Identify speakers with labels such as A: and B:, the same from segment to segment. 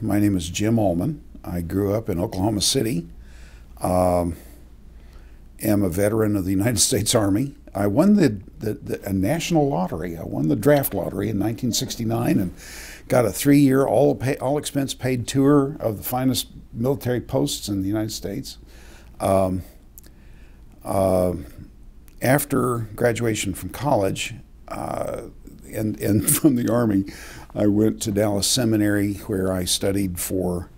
A: My name is Jim Allman. I grew up in Oklahoma City. Um, am a veteran of the United States Army. I won the, the, the, a national lottery. I won the draft lottery in 1969 and got a three-year all pay, all expense paid tour of the finest military posts in the United States. Um, uh, after graduation from college uh, and, and from the Army, I went to Dallas Seminary where I studied for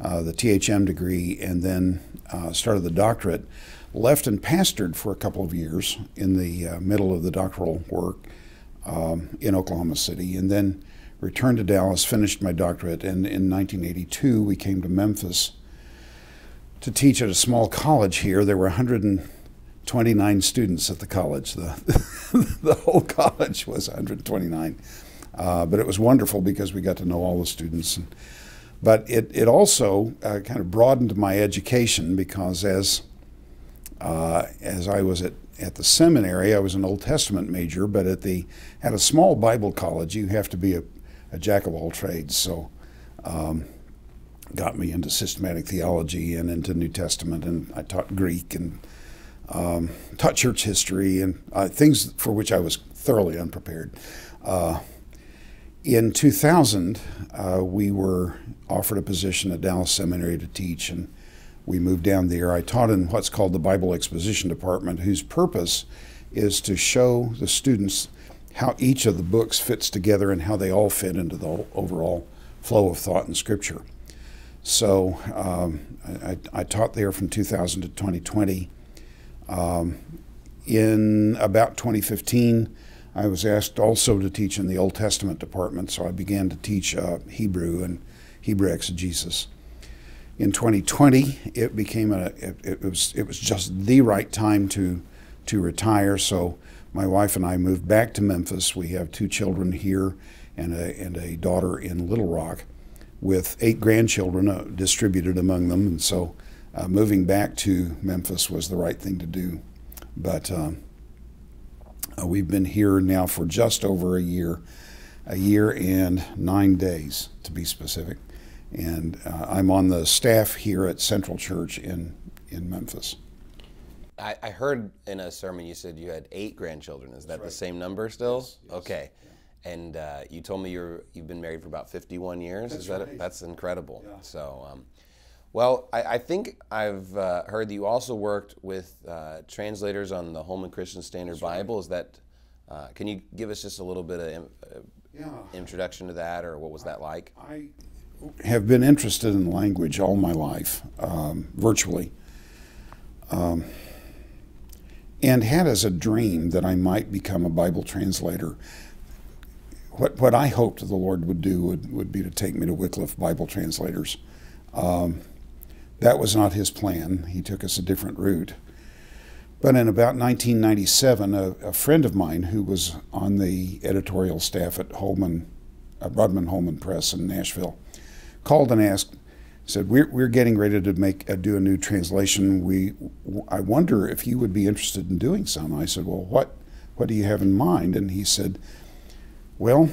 A: uh, the THM degree and then uh, started the doctorate. Left and pastored for a couple of years in the uh, middle of the doctoral work um, in Oklahoma City, and then returned to Dallas, finished my doctorate, and in 1982 we came to Memphis to teach at a small college here. There were 129 students at the college. The, the whole college was 129. Uh, but it was wonderful because we got to know all the students. And, but it, it also uh, kind of broadened my education because as, uh, as I was at, at the seminary, I was an Old Testament major, but at, the, at a small Bible college, you have to be a, a jack of all trades. So um, got me into systematic theology and into New Testament, and I taught Greek and um, taught church history and uh, things for which I was thoroughly unprepared. Uh, in 2000, uh, we were offered a position at Dallas Seminary to teach, and we moved down there. I taught in what's called the Bible Exposition Department, whose purpose is to show the students how each of the books fits together and how they all fit into the overall flow of thought in Scripture. So um, I, I, taught there from 2000 to 2020. Um, in about 2015, I was asked also to teach in the Old Testament department, so I began to teach uh, Hebrew and Hebrew exegesis. In 2020, it became a it, it, was it was just the right time to to retire. So my wife and I moved back to Memphis. We have two children here and a and a daughter in Little Rock, with eight grandchildren uh, distributed among them, and so uh, moving back to Memphis was the right thing to do. But um, uh, we've been here now for just over a year, a year and nine days to be specific. And uh, I'm on the staff here at Central Church in, in Memphis.
B: I, I heard in a sermon you said you had eight grandchildren. Is that the same number still?
A: Yes, yes.
B: Okay. Yeah. And uh, you told me you're you've been married for about 51 years.
A: That's
B: Is that
A: right.
B: that's incredible.
A: Yeah.
B: So, um, well, I, I, think I've uh, heard that you also worked with uh, translators on the Holman Christian Standard that's Bible. Right. Is that uh, can you give us just a little bit of uh, yeah. introduction to that, or what was that like?
A: I have been interested in language all my life, um, virtually, um, and had as a dream that I might become a Bible translator. What, what I hoped the Lord would do would, would be to take me to Wycliffe Bible translators. Um, that was not his plan. He took us a different route. But in about 1997, a, a, friend of mine who was on the editorial staff at Holman, uh, Broadman Holman Press in Nashville, called and asked, said, "We're we're getting ready to make uh, do a new translation. We, I wonder if you would be interested in doing some." I said, "Well, what what do you have in mind?" And he said, "Well,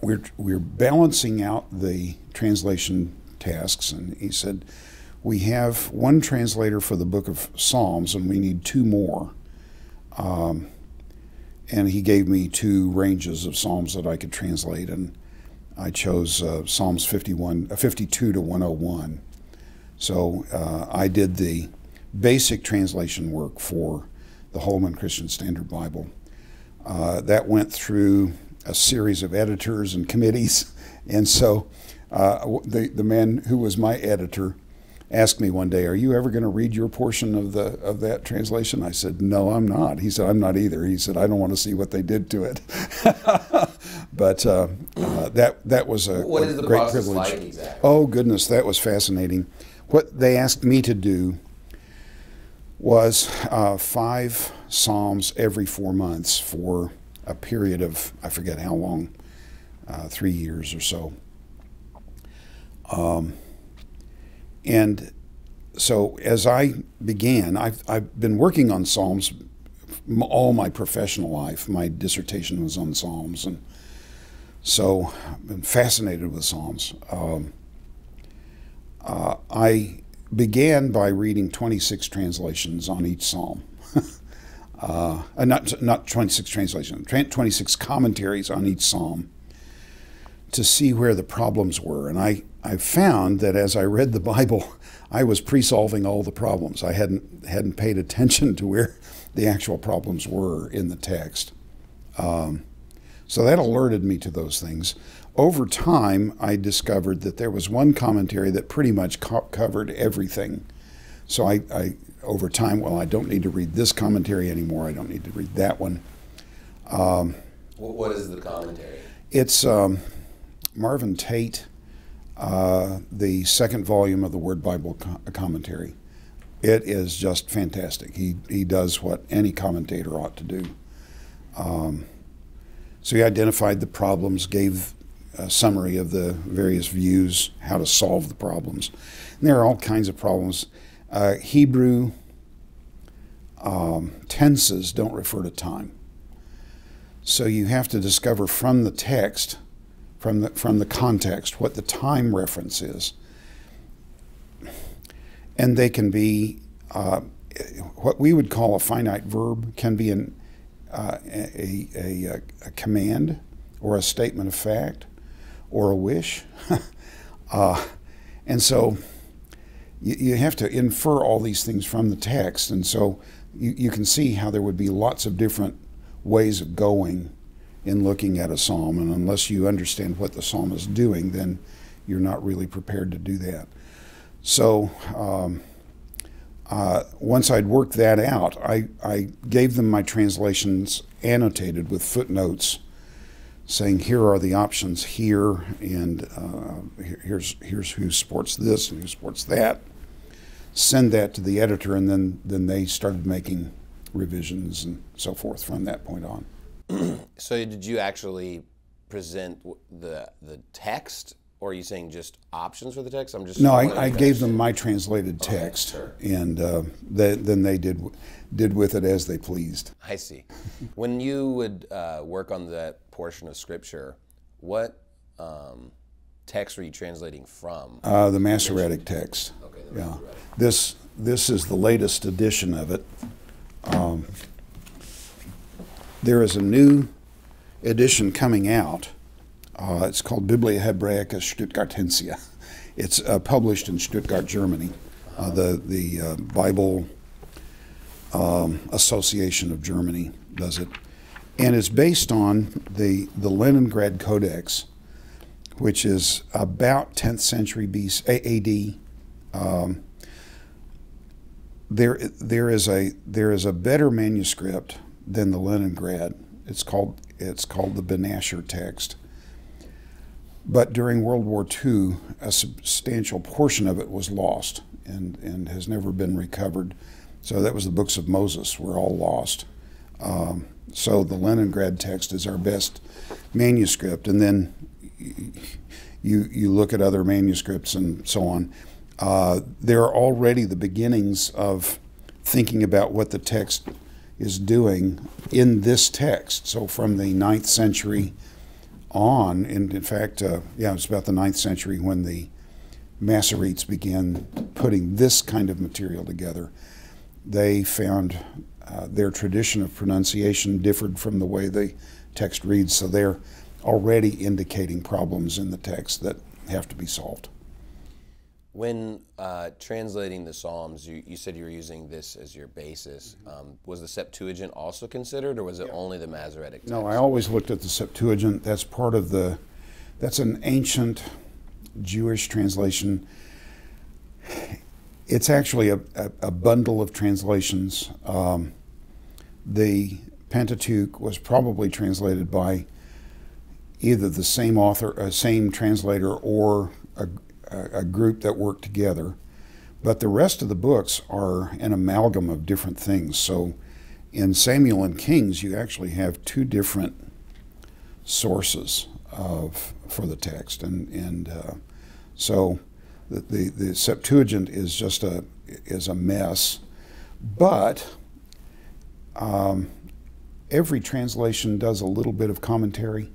A: we're we're balancing out the translation tasks," and he said we have one translator for the book of Psalms, and we need two more. Um, and he gave me two ranges of Psalms that I could translate, and I chose uh, Psalms 51, uh, 52 to 101. So uh, I did the basic translation work for the Holman Christian Standard Bible. Uh, that went through a series of editors and committees, and so uh, the the man who was my editor asked me one day, "Are you ever going to read your portion of the of that translation?" I said, "No, I'm not." He said, "I'm not either." He said, "I don't want to see what they did to it." but uh, uh, that that was a,
B: what
A: a
B: the
A: great privilege.
B: Like exactly?
A: Oh goodness, that was fascinating. What they asked me to do was uh, five psalms every four months for a period of I forget how long, uh, three years or so. Um, and so as I began, I've, I've been working on Psalms all my professional life. My dissertation was on Psalms, and so I've been fascinated with Psalms. Um, uh, I began by reading 26 translations on each psalm. uh, not, not 26 translations, 26 commentaries on each psalm to see where the problems were. And I, I found that as I read the Bible, I was pre-solving all the problems. I hadn't hadn't paid attention to where the actual problems were in the text. Um, so that alerted me to those things. Over time, I discovered that there was one commentary that pretty much co- covered everything. So I, I, over time, well, I don't need to read this commentary anymore. I don't need to read that one.
B: Um, what is the commentary?
A: It's um, Marvin Tate, uh, the second volume of the Word Bible co- commentary. It is just fantastic. He he does what any commentator ought to do. Um, so he identified the problems, gave a summary of the various views, how to solve the problems. And there are all kinds of problems. Uh, Hebrew um, tenses don't refer to time. So you have to discover from the text, from the, from the context, what the time reference is. And they can be uh, what we would call a finite verb, can be an uh, a, a, a, command or a statement of fact or a wish. uh, and so you, you, have to infer all these things from the text. And so you, you can see how there would be lots of different ways of going in looking at a psalm. And unless you understand what the psalm is doing, then you're not really prepared to do that. So, um, uh, once I'd worked that out, I, I gave them my translations annotated with footnotes saying here are the options here, and uh, here's, here's who supports this and who supports that. Send that to the editor, and then, then they started making revisions and so forth from that point on.
B: so, did you actually present the, the text or are you saying just options for the text? I'm just
A: no. I, I gave them my translated text, okay, sure. and uh, they, then they did did with it as they pleased.
B: I see. when you would uh, work on that portion of scripture, what um, text were you translating from?
A: Uh, the Masoretic text. Okay. yeah. This this is the latest edition of it. Um, there is a new edition coming out uh, it's called Biblia Hebraica Stuttgartensia. It's uh, published in Stuttgart, Germany. Uh, the the uh, Bible um, Association of Germany does it, and it's based on the the Leningrad Codex, which is about 10th century BC, AD. Um, there there is a there is a better manuscript than the Leningrad. It's called it's called the Ben Asher text but during World War II, a substantial portion of it was lost and, and has never been recovered. So that was the books of Moses were all lost. Um, so the Leningrad text is our best manuscript, and then you you look at other manuscripts and so on. Uh, there are already the beginnings of thinking about what the text is doing in this text. So from the ninth century on, and in fact, uh, yeah, it was about the ninth century when the Masoretes began putting this kind of material together. They found uh, their tradition of pronunciation differed from the way the text reads, so they're already indicating problems in the text that have to be solved.
B: When uh, translating the Psalms, you, you, said you were using this as your basis. Mm-hmm. Um, was the Septuagint also considered, or was it yeah. only the Masoretic text?
A: No, I always looked at the Septuagint. That's part of the, that's an ancient Jewish translation. It's actually a, a, a bundle of translations. Um, the Pentateuch was probably translated by either the same author, uh, same translator, or a, a, group that work together. But the rest of the books are an amalgam of different things. So in Samuel and Kings, you actually have two different sources of for the text, and and uh, so the, the, the Septuagint is just a is a mess, but um, every translation does a little bit of commentary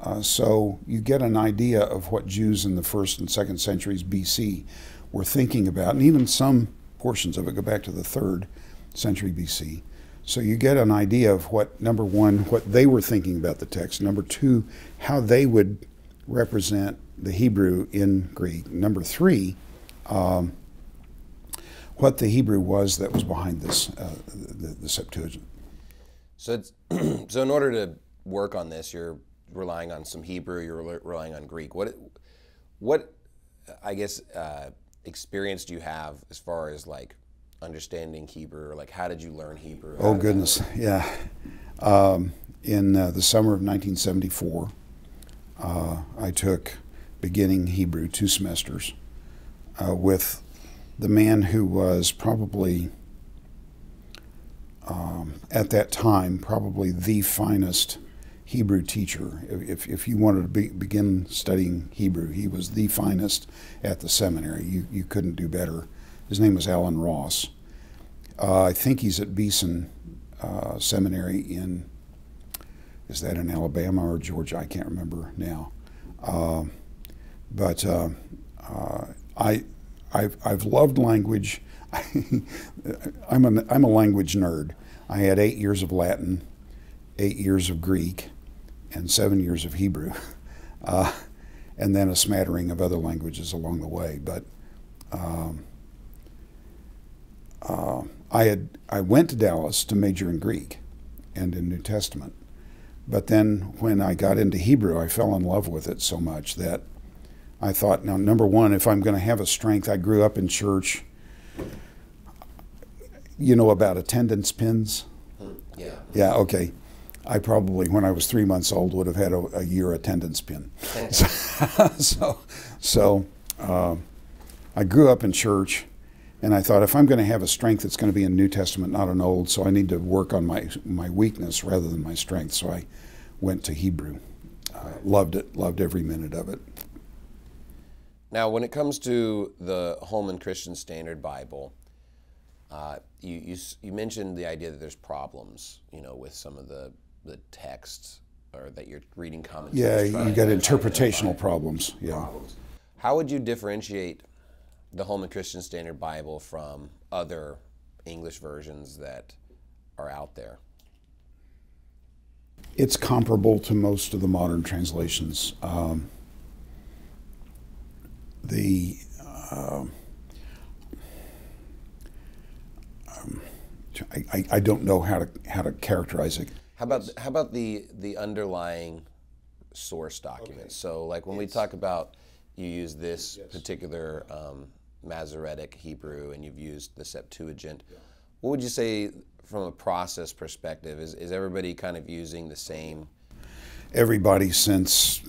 A: Uh, so you get an idea of what Jews in the first and second centuries BC were thinking about, and even some portions of it go back to the third century BC. So you get an idea of what, number one, what they were thinking about the text. Number two, how they would represent the Hebrew in Greek. Number three, um, what the Hebrew was that was behind this, uh, the, the, Septuagint.
B: So, so in order to work on this, you're relying on some Hebrew, you're relying on Greek. What, what, I guess, uh, experience do you have as far as like understanding Hebrew, or like how did you learn Hebrew?
A: oh goodness, yeah. Um, in uh, the summer of 1974, uh, I took beginning Hebrew two semesters uh, with the man who was probably um, at that time probably the finest Hebrew teacher. If, if you wanted to be, begin studying Hebrew, he was the finest at the seminary. You, you couldn't do better. His name was Alan Ross. Uh, I think he's at Beeson uh, Seminary in, is that in Alabama or Georgia? I can't remember now. Uh, but uh, uh, I, I've, I've loved language. I'm, a, I'm a language nerd. I had eight years of Latin, eight years of Greek, and seven years of Hebrew, uh, and then a smattering of other languages along the way. But um, uh, I had I went to Dallas to major in Greek and in New Testament, but then when I got into Hebrew, I fell in love with it so much that I thought, now number one, if I'm going to have a strength, I grew up in church. You know about attendance pins?
B: Yeah.
A: Yeah. Okay. I probably, when I was three months old, would have had a, a year attendance pin. so, so uh, I grew up in church, and I thought if I'm going to have a strength, it's going to be in New Testament, not an Old. So I need to work on my my weakness rather than my strength. So I went to Hebrew. Uh, loved it. Loved every minute of it.
B: Now, when it comes to the Holman Christian Standard Bible, uh, you, you, you mentioned the idea that there's problems, you know, with some of the the texts or that you're reading commentaries.
A: Yeah, you got interpretational problems. Yeah. Problems.
B: How would you differentiate the Holman Christian Standard Bible from other English versions that are out there?
A: It's comparable to most of the modern translations. Um, the uh, um, I, I, don't know how to how to characterize it.
B: How about how about the the underlying source document? Okay. So like when we talk about you use this yes. particular um, Masoretic Hebrew and you've used the Septuagint, yeah. what would you say from a process perspective? Is is everybody kind of using the same?
A: Everybody since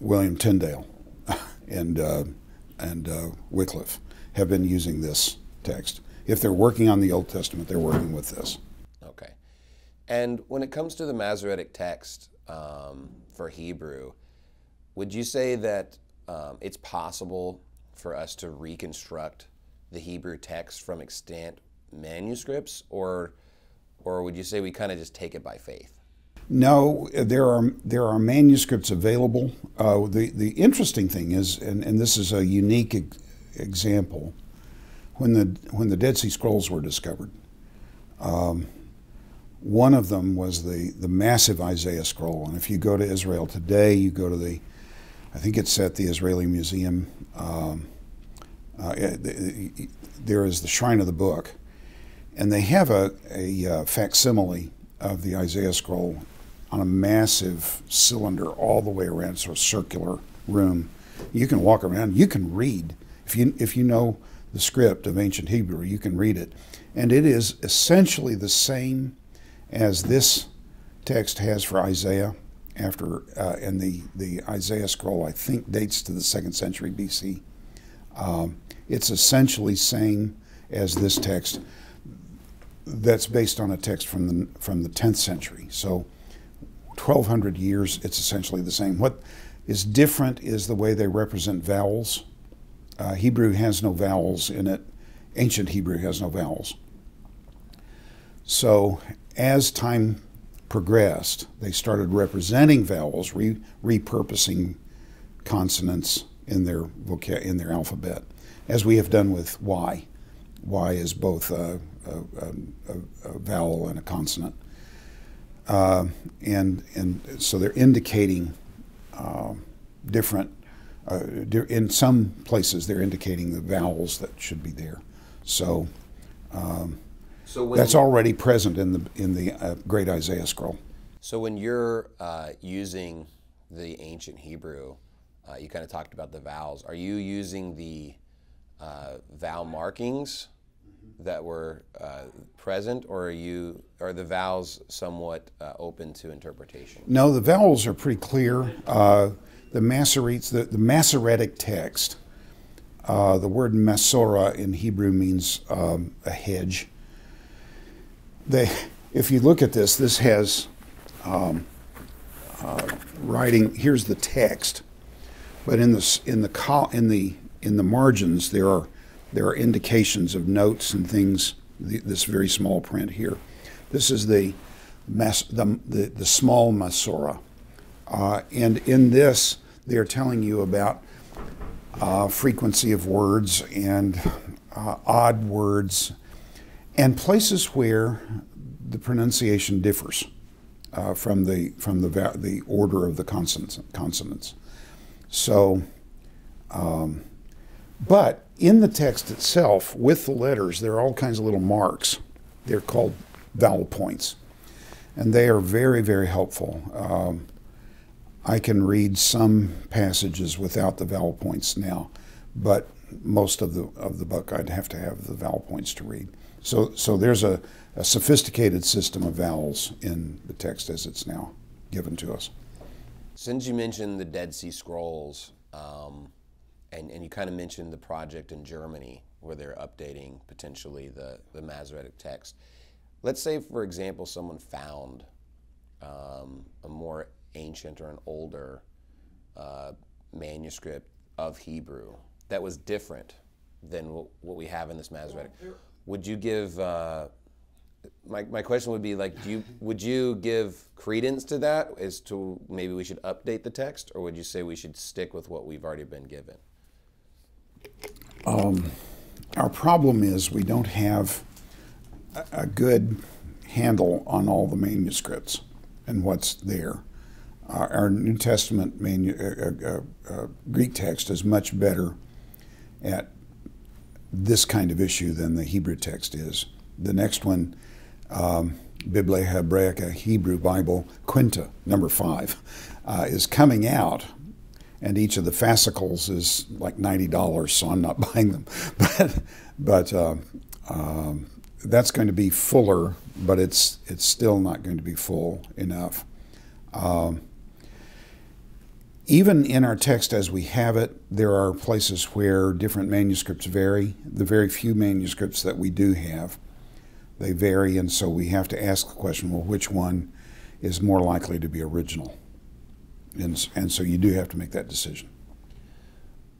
A: William Tyndale and uh, and uh, Wycliffe have been using this text. If they're working on the Old Testament, they're working with this.
B: And when it comes to the Masoretic text um, for Hebrew, would you say that um, it's possible for us to reconstruct the Hebrew text from extant manuscripts, or, or would you say we kind of just take it by faith?
A: No, there are there are manuscripts available. Uh, the the interesting thing is, and, and this is a unique e- example, when the when the Dead Sea Scrolls were discovered. Um, one of them was the, the massive Isaiah scroll. And if you go to Israel today, you go to the, I think it's at the Israeli Museum. Um, uh, there is the Shrine of the Book. And they have a, a uh, facsimile of the Isaiah scroll on a massive cylinder all the way around, so a circular room. You can walk around, you can read. If you, if you know the script of ancient Hebrew, you can read it. And it is essentially the same as this text has for Isaiah after uh, and the the Isaiah scroll I think dates to the second century BC. Um, it's essentially same as this text. That's based on a text from the from the 10th century. So 1200 years, it's essentially the same. What is different is the way they represent vowels. Uh, Hebrew has no vowels in it. Ancient Hebrew has no vowels. So as time progressed, they started representing vowels, re- repurposing consonants in their in their alphabet, as we have done with Y. Y is both a, a, a, a vowel and a consonant, uh, and and so they're indicating uh, different. Uh, in some places, they're indicating the vowels that should be there. So. Um,
B: so
A: that's already present in the in the uh, Great Isaiah scroll.
B: So when you're uh, using the ancient Hebrew, uh, you kind of talked about the vowels. Are you using the uh, vowel markings that were uh, present, or are you are the vowels somewhat uh, open to interpretation?
A: No, the vowels are pretty clear. the Masoretes, the, the Masoretic text. the word Masorah in Hebrew means um, a hedge they, if you look at this, this has um, uh, writing. Here's the text, but in the in the in the in the margins there are there are indications of notes and things. The, this very small print here. This is the mas, the, the, the small Masora, uh, and in this they are telling you about uh, frequency of words and uh, odd words and places where the pronunciation differs uh, from the from the the order of the consonants. consonants. So, um, but in the text itself, with the letters, there are all kinds of little marks. They're called vowel points, and they are very very helpful. Um, I can read some passages without the vowel points now, but most of the of the book I'd have to have the vowel points to read. So, so there's a, a sophisticated system of vowels in the text as it's now given to us.
B: Since you mentioned the Dead Sea Scrolls, um, and, and you kind of mentioned the project in Germany where they're updating potentially the, the Masoretic text. Let's say, for example, someone found um, a more ancient or an older uh, manuscript of Hebrew that was different than what, what we have in this Masoretic. Would you give? Uh, my, my question would be like, do you would you give credence to that as to maybe we should update the text, or would you say we should stick with what we've already been given?
A: Um, our problem is we don't have a, good handle on all the manuscripts and what's there. Uh, our New Testament manu- uh, uh, uh, Greek text is much better at this kind of issue than the Hebrew text is. The next one, um, Biblia Hebraica, Hebrew Bible, Quinta, number five, uh, is coming out, and each of the fascicles is like ninety dollars, so I'm not buying them. But but uh, um, that's going to be fuller, but it's it's still not going to be full enough. Um, even in our text as we have it, there are places where different manuscripts vary. The very few manuscripts that we do have, they vary, and so we have to ask the question well, which one is more likely to be original? And, and so you do have to make that decision.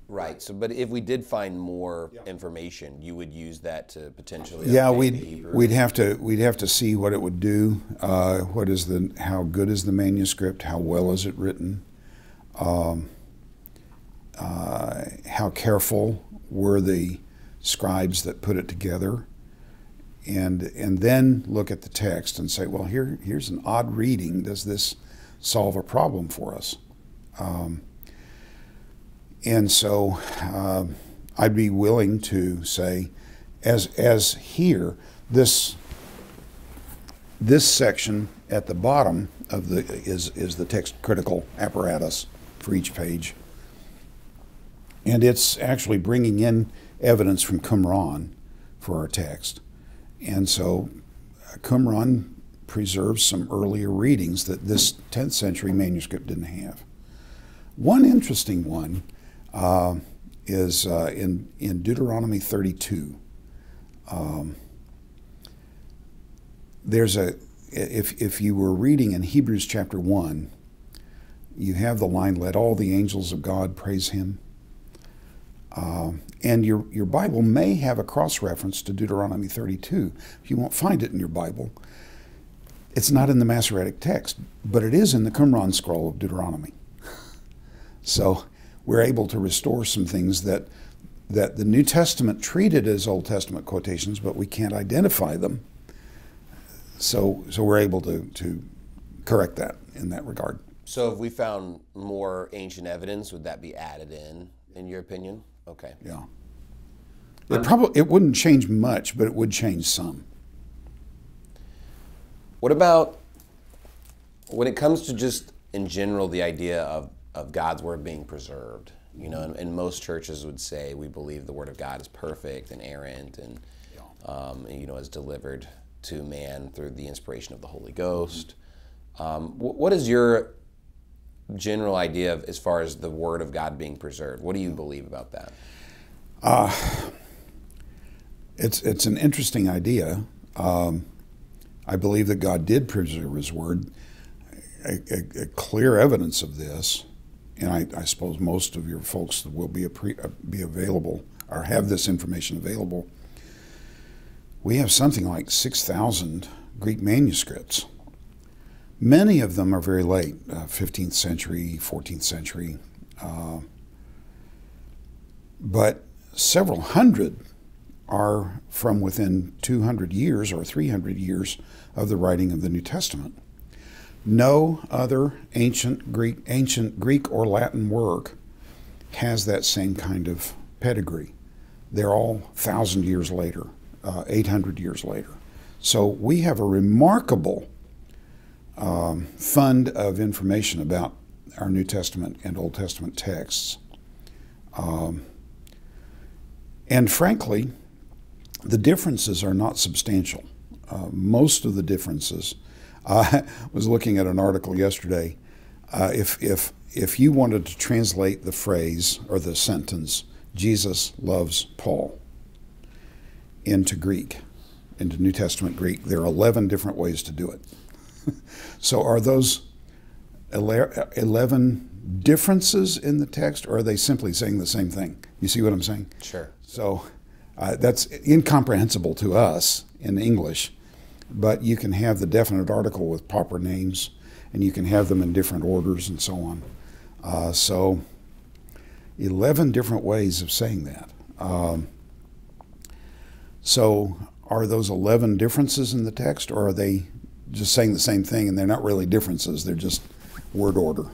B: Right. So, but if we did find more yeah. information, you would use that to potentially.
A: Yeah, we'd we'd have to we'd have to see what it would do. Uh, what is the how good is the manuscript? How well is it written? Um, uh, how careful were the scribes that put it together? And, and then look at the text and say, well, here, here's an odd reading. Does this solve a problem for us? Um, and so uh, I'd be willing to say, as, as here, this, this section at the bottom of the is, is the text critical apparatus for each page. And it's actually bringing in evidence from Qumran for our text. And so uh, Qumran preserves some earlier readings that this 10th century manuscript didn't have. One interesting one uh, is uh, in, in Deuteronomy 32. Um, there's a, if, if you were reading in Hebrews chapter 1, you have the line, let all the angels of God praise him. Uh, and your, your Bible may have a cross reference to Deuteronomy 32. You won't find it in your Bible. It's not in the Masoretic text, but it is in the Qumran scroll of Deuteronomy. So we're able to restore some things that that the New Testament treated as Old Testament quotations, but we can't identify them. So so we're able to to correct that in that regard.
B: So if we found more ancient evidence, would that be added in, in your opinion? Okay.
A: Yeah. It probably it wouldn't change much, but it would change some.
B: What about when it comes to just in general the idea of, of God's word being preserved? You know, and, and most churches would say we believe the word of God is perfect and errant and, um, you know, is delivered to man through the inspiration of the Holy Ghost. Um, wh- what is your general idea of as far as the word of God being preserved? What do you believe about that?
A: It's it's an interesting idea. Um, I believe that God did preserve His word. A, a, a clear evidence of this, and I, I, suppose most of your folks will be pre, uh, be available or have this information available. We have something like six thousand Greek manuscripts. Many of them are very late, uh, 15th century, 14th century, uh, but several hundred are from within 200 years or 300 years of the writing of the New Testament. No other ancient Greek, ancient Greek or Latin work has that same kind of pedigree. They're all thousand years later, uh, 800 years later. So we have a remarkable um, fund of information about our New Testament and Old Testament texts. Um, and frankly, the differences are not substantial. Uh, most of the differences, I was looking at an article yesterday. Uh, if, if, if you wanted to translate the phrase or the sentence, Jesus loves Paul, into Greek, into New Testament Greek, there are 11 different ways to do it. so are those 11 differences in the text, or are they simply saying the same thing? You see what I'm saying?
B: Sure.
A: So uh, that's incomprehensible to us in English, but you can have the definite article with proper names, and you can have them in different orders and so on. Uh, so, 11 different ways of saying that. Um, so, are those 11 differences in the text, or are they just saying the same thing and they're not really differences? They're just word order.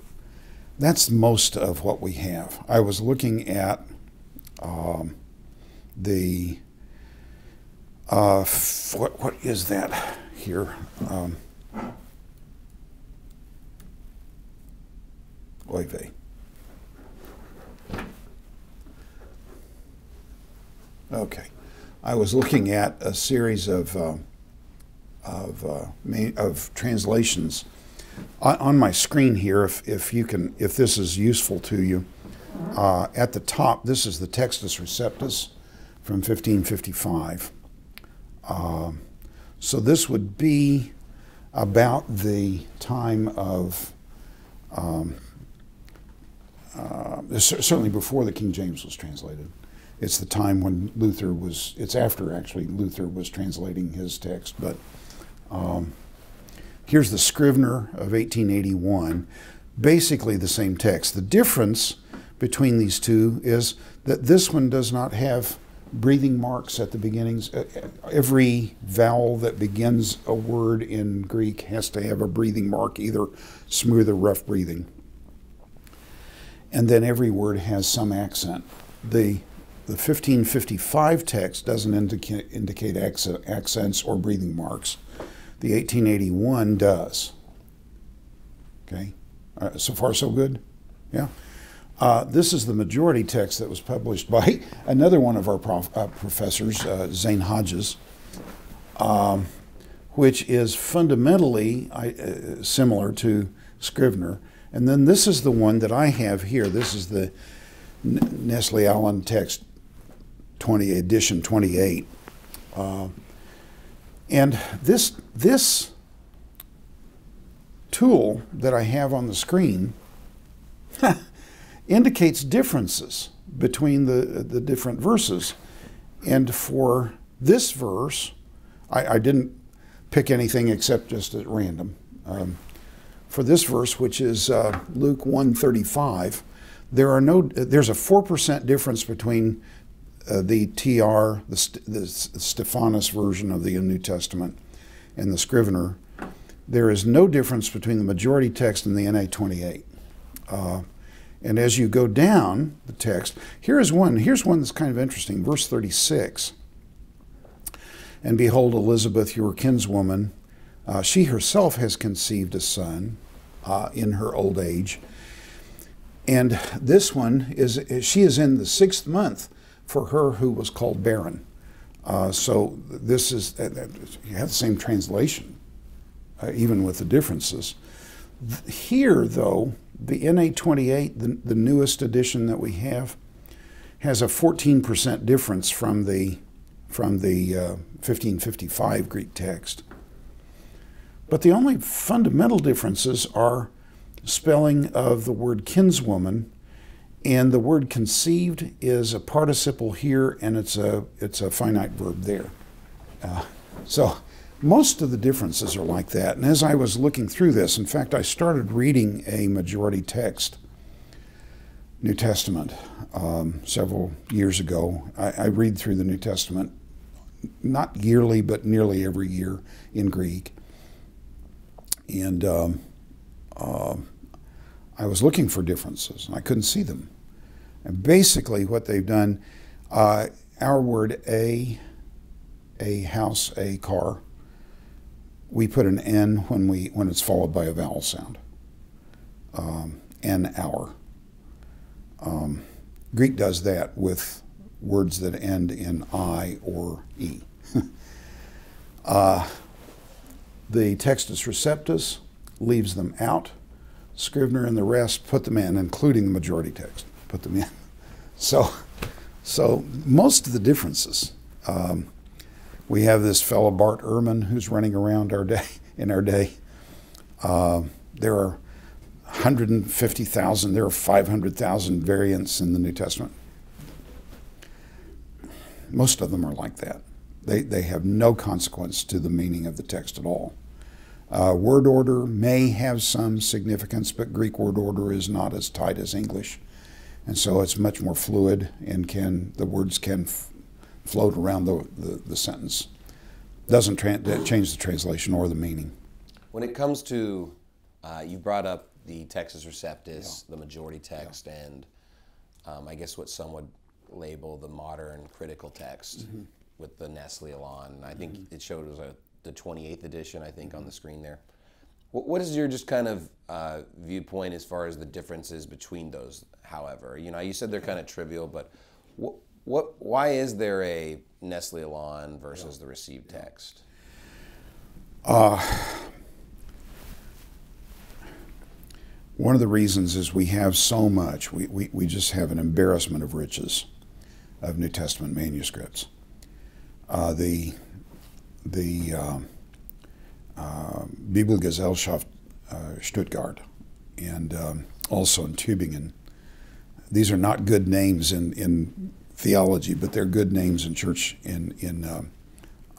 A: That's most of what we have. I was looking at. Um, the uh, what, what is that here? Um, oy vey. Okay, I was looking at a series of uh, of uh, of translations on, on, my screen here. If if you can, if this is useful to you, uh, at the top, this is the Textus Receptus from 1555. Uh, so this would be about the time of, um, uh, certainly before the King James was translated. It's the time when Luther was, it's after actually Luther was translating his text, but um, here's the Scrivener of 1881, basically the same text. The difference between these two is that this one does not have breathing marks at the beginnings. Uh, every vowel that begins a word in Greek has to have a breathing mark, either smooth or rough breathing. And then every word has some accent. The the 1555 text doesn't indicate, indicate accents or breathing marks. The 1881 does. Okay? Uh, so far, so good? Yeah? Uh, this is the majority text that was published by another one of our prof, uh, professors, uh, Zane Hodges, um, which is fundamentally uh, similar to Scrivener. And then this is the one that I have here. This is the Nestle Aland text 20 edition 28. And this this tool that I have on the screen indicates differences between the, the different verses. And for this verse, I, I didn't pick anything except just at random. Um, for this verse, which is uh, Luke 135, there are no, there's a 4% difference between uh, the TR, the, St- the Stephanus version of the New Testament, and the Scrivener. There is no difference between the majority text and the NA 28. Uh, and as you go down the text, here is one. Here's one that's kind of interesting. Verse 36. And behold, Elizabeth, your kinswoman, uh, she herself has conceived a son uh, in her old age. And this one is, she is in the sixth month for her who was called barren. Uh, so this is, uh, you have the same translation, uh, even with the differences. Here, though, the NA28, the, the newest edition that we have, has a 14% difference from the, from the uh, 1555 Greek text. But the only fundamental differences are spelling of the word kinswoman, and the word conceived is a participle here, and it's a it's a finite verb there. Uh, so most of the differences are like that. And as I was looking through this, in fact, I started reading a majority text New Testament um, several years ago. I, I read through the New Testament not yearly, but nearly every year in Greek. And um, uh, I was looking for differences, and I couldn't see them. And basically, what they've done, uh, our word a, a house, a car, we put an N when, we, when it's followed by a vowel sound. Um, an hour. Um, Greek does that with words that end in I or E. uh, the Textus Receptus leaves them out. Scrivener and the rest put them in, including the majority text, put them in. So, so most of the differences. Um, we have this fellow Bart Ehrman who's running around our day in our day. Uh, there are 150,000, there are 500,000 variants in the New Testament. Most of them are like that. They, they have no consequence to the meaning of the text at all. Uh, word order may have some significance, but Greek word order is not as tight as English. And so it's much more fluid and can the words can f- float around the, the, the sentence. Doesn't change the translation or the meaning.
B: When it comes to, uh, you brought up the Textus Receptus, yeah. the majority text, yeah. and um, I guess what some would label the modern critical text mm-hmm. with the Nestle Aland. I think mm-hmm. it showed it was a, the 28th edition, I think, mm-hmm. on the screen there. What, what is your just kind of uh, viewpoint as far as the differences between those, however? You know, you said they're kind of trivial, but what, what, why is there a Nestle Aland versus yeah. the received text?
A: Uh, one of the reasons is we have so much. We, we, we just have an embarrassment of riches of New Testament manuscripts. Uh, the the uh, Bibelgesellschaft uh, Stuttgart and um, also in Tübingen. These are not good names in, in theology, but they're good names in church in, in uh,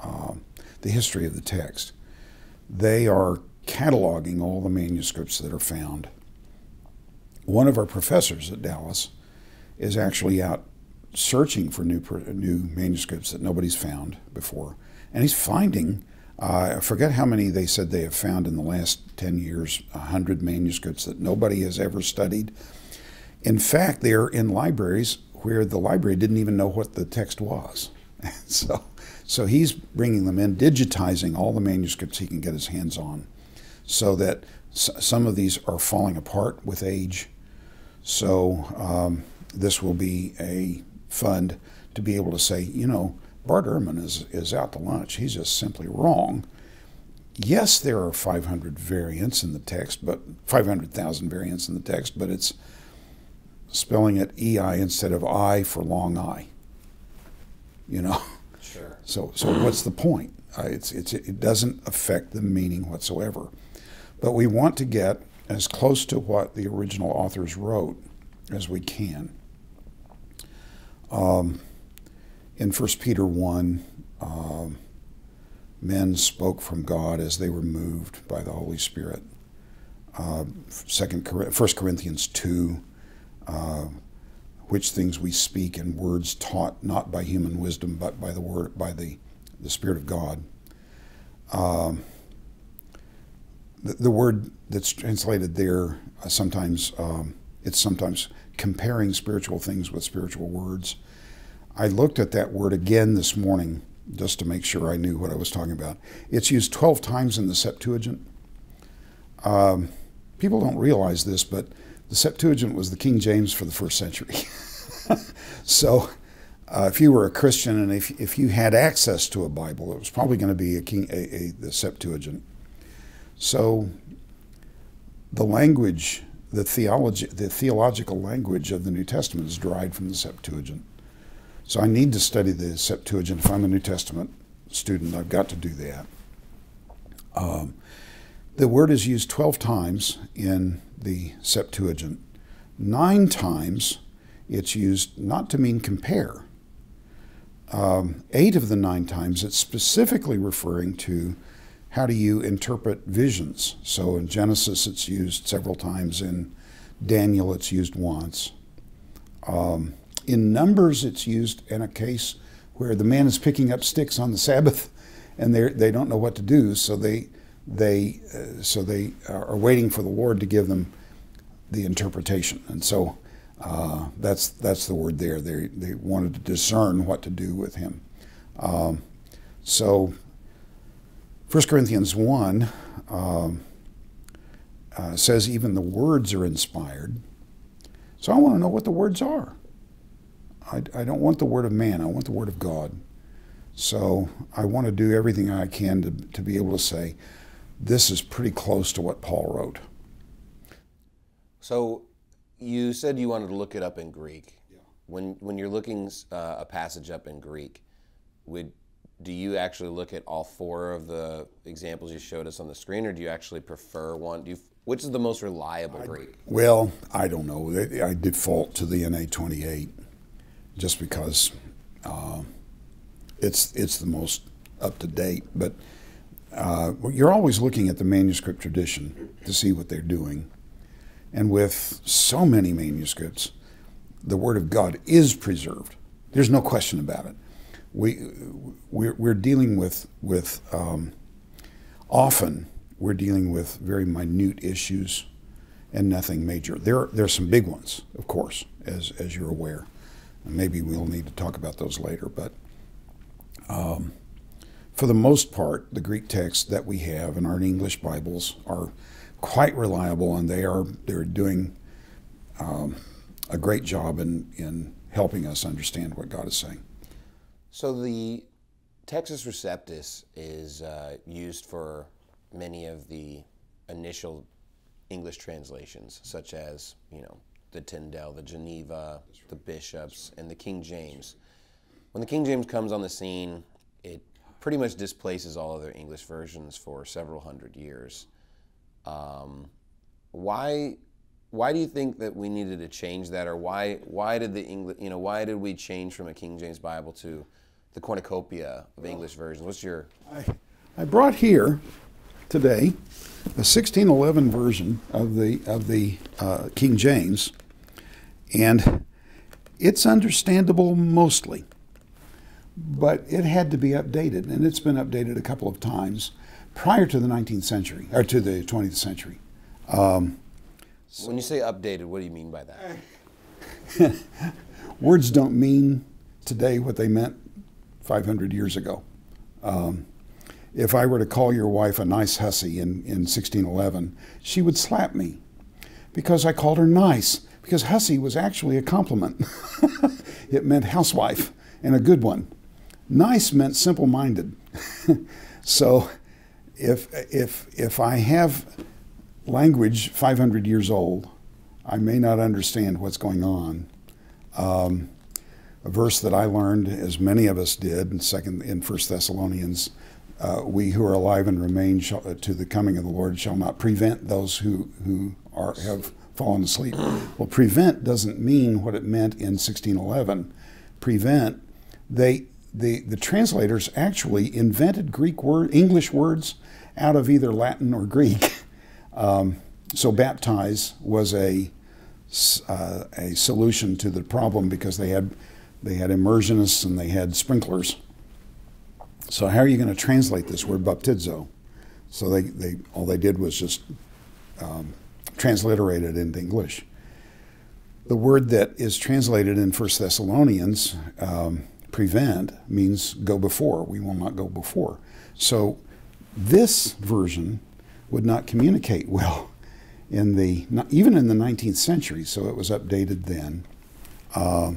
A: uh, the history of the text. They are cataloging all the manuscripts that are found. One of our professors at Dallas is actually out searching for new new manuscripts that nobody's found before, and he's finding. Uh, I forget how many they said they have found in the last 10 years, 100 manuscripts that nobody has ever studied. In fact, they're in libraries where the library didn't even know what the text was. so, so he's bringing them in, digitizing all the manuscripts he can get his hands on, so that some of these are falling apart with age. So um, this will be a fund to be able to say, you know, Bart Ehrman is, is out to lunch. He's just simply wrong. Yes, there are 500 variants in the text, but 500,000 variants in the text, but it's spelling it EI instead of I for long I. You know?
B: Sure.
A: So, so what's the point? Uh, it's, it's, it doesn't affect the meaning whatsoever. But we want to get as close to what the original authors wrote as we can. Um, in 1 Peter 1, um, men spoke from God as they were moved by the Holy Spirit. Uh, Second, First Corinthians two, uh, which things we speak in words taught not by human wisdom, but by the word, by the, the Spirit of God. Um, the, the, word that's translated there uh, sometimes um, it's sometimes comparing spiritual things with spiritual words. I looked at that word again this morning just to make sure I knew what I was talking about. It's used 12 times in the Septuagint. Um, people don't realize this, but the Septuagint was the King James for the first century. so uh, if you were a Christian and if, if you had access to a Bible, it was probably going to be a King, a, a, the Septuagint. So the language, the theology, the theological language of the New Testament is derived from the Septuagint. So I need to study the Septuagint. If I'm a New Testament student, I've got to do that. Um, the word is used 12 times in the Septuagint. Nine times it's used not to mean compare. Um, eight of the nine times it's specifically referring to how do you interpret visions. So in Genesis it's used several times, in Daniel it's used once. Um, in Numbers, it's used in a case where the man is picking up sticks on the Sabbath, and they they don't know what to do, so they they uh, so they are waiting for the Lord to give them the interpretation, and so uh, that's that's the word there. They they wanted to discern what to do with him. Um, so, 1 Corinthians one um, uh, says even the words are inspired. So I want to know what the words are. I, I don't want the word of man, I want the word of God. So I want to do everything I can to, to be able to say, this is pretty close to what Paul wrote.
B: So you said you wanted to look it up in Greek. Yeah. When, when you're looking uh, a passage up in Greek, would, do you actually look at all four of the examples you showed us on the screen, or do you actually prefer one? Do you, which is the most reliable
A: I,
B: Greek?
A: Well, I don't know. I default to the NA 28 just because uh, it's it's the most up to date. But uh, you're always looking at the manuscript tradition to see what they're doing, and with so many manuscripts, the Word of God is preserved. There's no question about it. We we're, we're dealing with with um, often we're dealing with very minute issues and nothing major. There there are some big ones, of course, as as you're aware. Maybe we'll need to talk about those later, but um, for the most part, the Greek texts that we have in our English Bibles are quite reliable, and they are they're doing um, a great job in in helping us understand what God is saying.
B: So the Textus Receptus is uh, used for many of the initial English translations, such as you know the Tyndale, the Geneva, the bishops, and the King James. When the King James comes on the scene, it pretty much displaces all other English versions for several hundred years. Um, why, why do you think that we needed to change that, or why, why did the English, you know, why did we change from a King James Bible to the cornucopia of English versions? What's your?
A: I, I brought here today a 1611 version of the of the uh, King James, and it's understandable mostly, but it had to be updated, and it's been updated a couple of times prior to the 19th century or to the 20th century. Um,
B: when you say updated, what do you mean by that?
A: Words don't mean today what they meant 500 years ago. Um, if I were to call your wife a nice hussy in, in 1611, she would slap me because I called her nice, because hussy was actually a compliment. it meant housewife and a good one. Nice meant simple minded. so if, if, if I have language 500 years old, I may not understand what's going on. Um, a verse that I learned, as many of us did, in second in First Thessalonians uh, we who are alive and remain shall, to the coming of the Lord shall not prevent those who, who are, have fallen asleep. Well, prevent doesn't mean what it meant in 1611. Prevent, they, the, the translators actually invented Greek word, English words out of either Latin or Greek. Um, so baptize was a, uh, a solution to the problem because they had, they had immersionists and they had sprinklers. So how are you going to translate this word baptizo? So they, they all they did was just um, transliterate it into English. The word that is translated in First Thessalonians, um, prevent, means go before. We will not go before. So this version would not communicate well in the even in the 19th century. So it was updated then. Uh,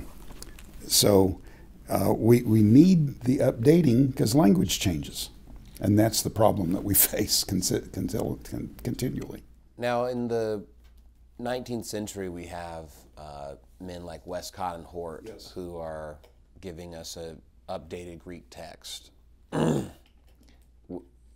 A: so uh, we we need the updating because language changes, and that's the problem that we face continually.
B: Now, in the 19th century, we have uh, men like Westcott and Hort yes. who are giving us a updated Greek text.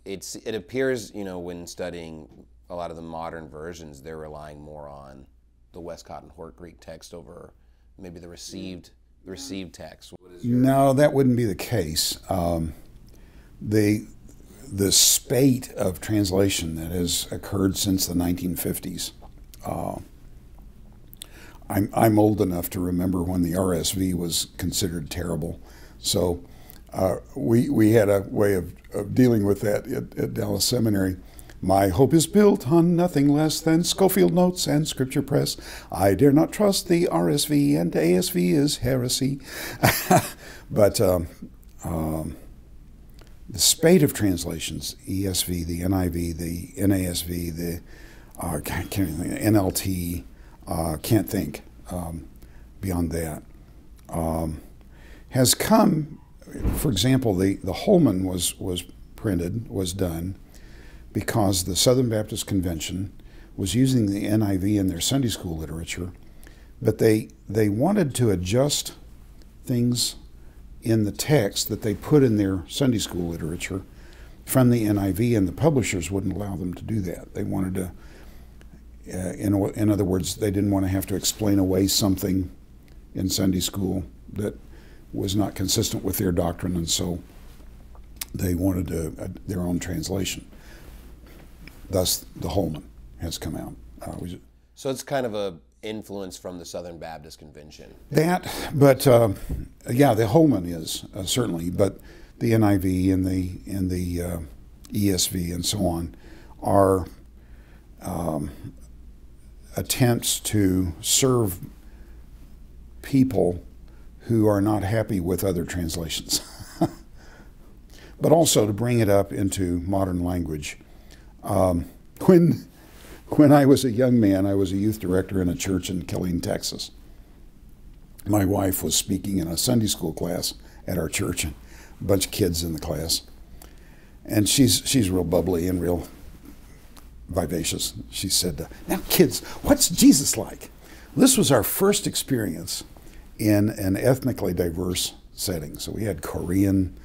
B: it's it appears you know when studying a lot of the modern versions, they're relying more on the Westcott and Hort Greek text over maybe the received the received text.
A: no, that wouldn't be the case. Um, the the spate of translation that has occurred since the 1950s. Uh, I'm, I'm old enough to remember when the RSV was considered terrible. So uh, we, we had a way of, of dealing with that at, at, Dallas Seminary. My hope is built on nothing less than Scofield Notes and Scripture Press. I dare not trust the RSV, and ASV is heresy. but um, um, the spate of translations ESV, the NIV, the NASV, the uh, NLT, uh, can't think um, beyond that, um, has come. For example, the, the Holman was, was printed, was done because the Southern Baptist Convention was using the NIV in their Sunday school literature, but they, they wanted to adjust things in the text that they put in their Sunday school literature from the NIV, and the publishers wouldn't allow them to do that. They wanted to uh, in, in other words, they didn't want to have to explain away something in Sunday school that was not consistent with their doctrine, and so they wanted a, a, their own translation. Thus, the Holman has come out. Uh,
B: so it's kind of a influence from the Southern Baptist Convention.
A: That, but uh, yeah, the Holman is uh, certainly, but the NIV and the and the uh, ESV and so on are um, attempts to serve people who are not happy with other translations, but also to bring it up into modern language. Um, when, when I was a young man, I was a youth director in a church in Killeen, Texas. My wife was speaking in a Sunday school class at our church, and a bunch of kids in the class. And she's, she's real bubbly and real vivacious. She said, Now, kids, what's Jesus like? This was our first experience in an ethnically diverse setting. So we had Korean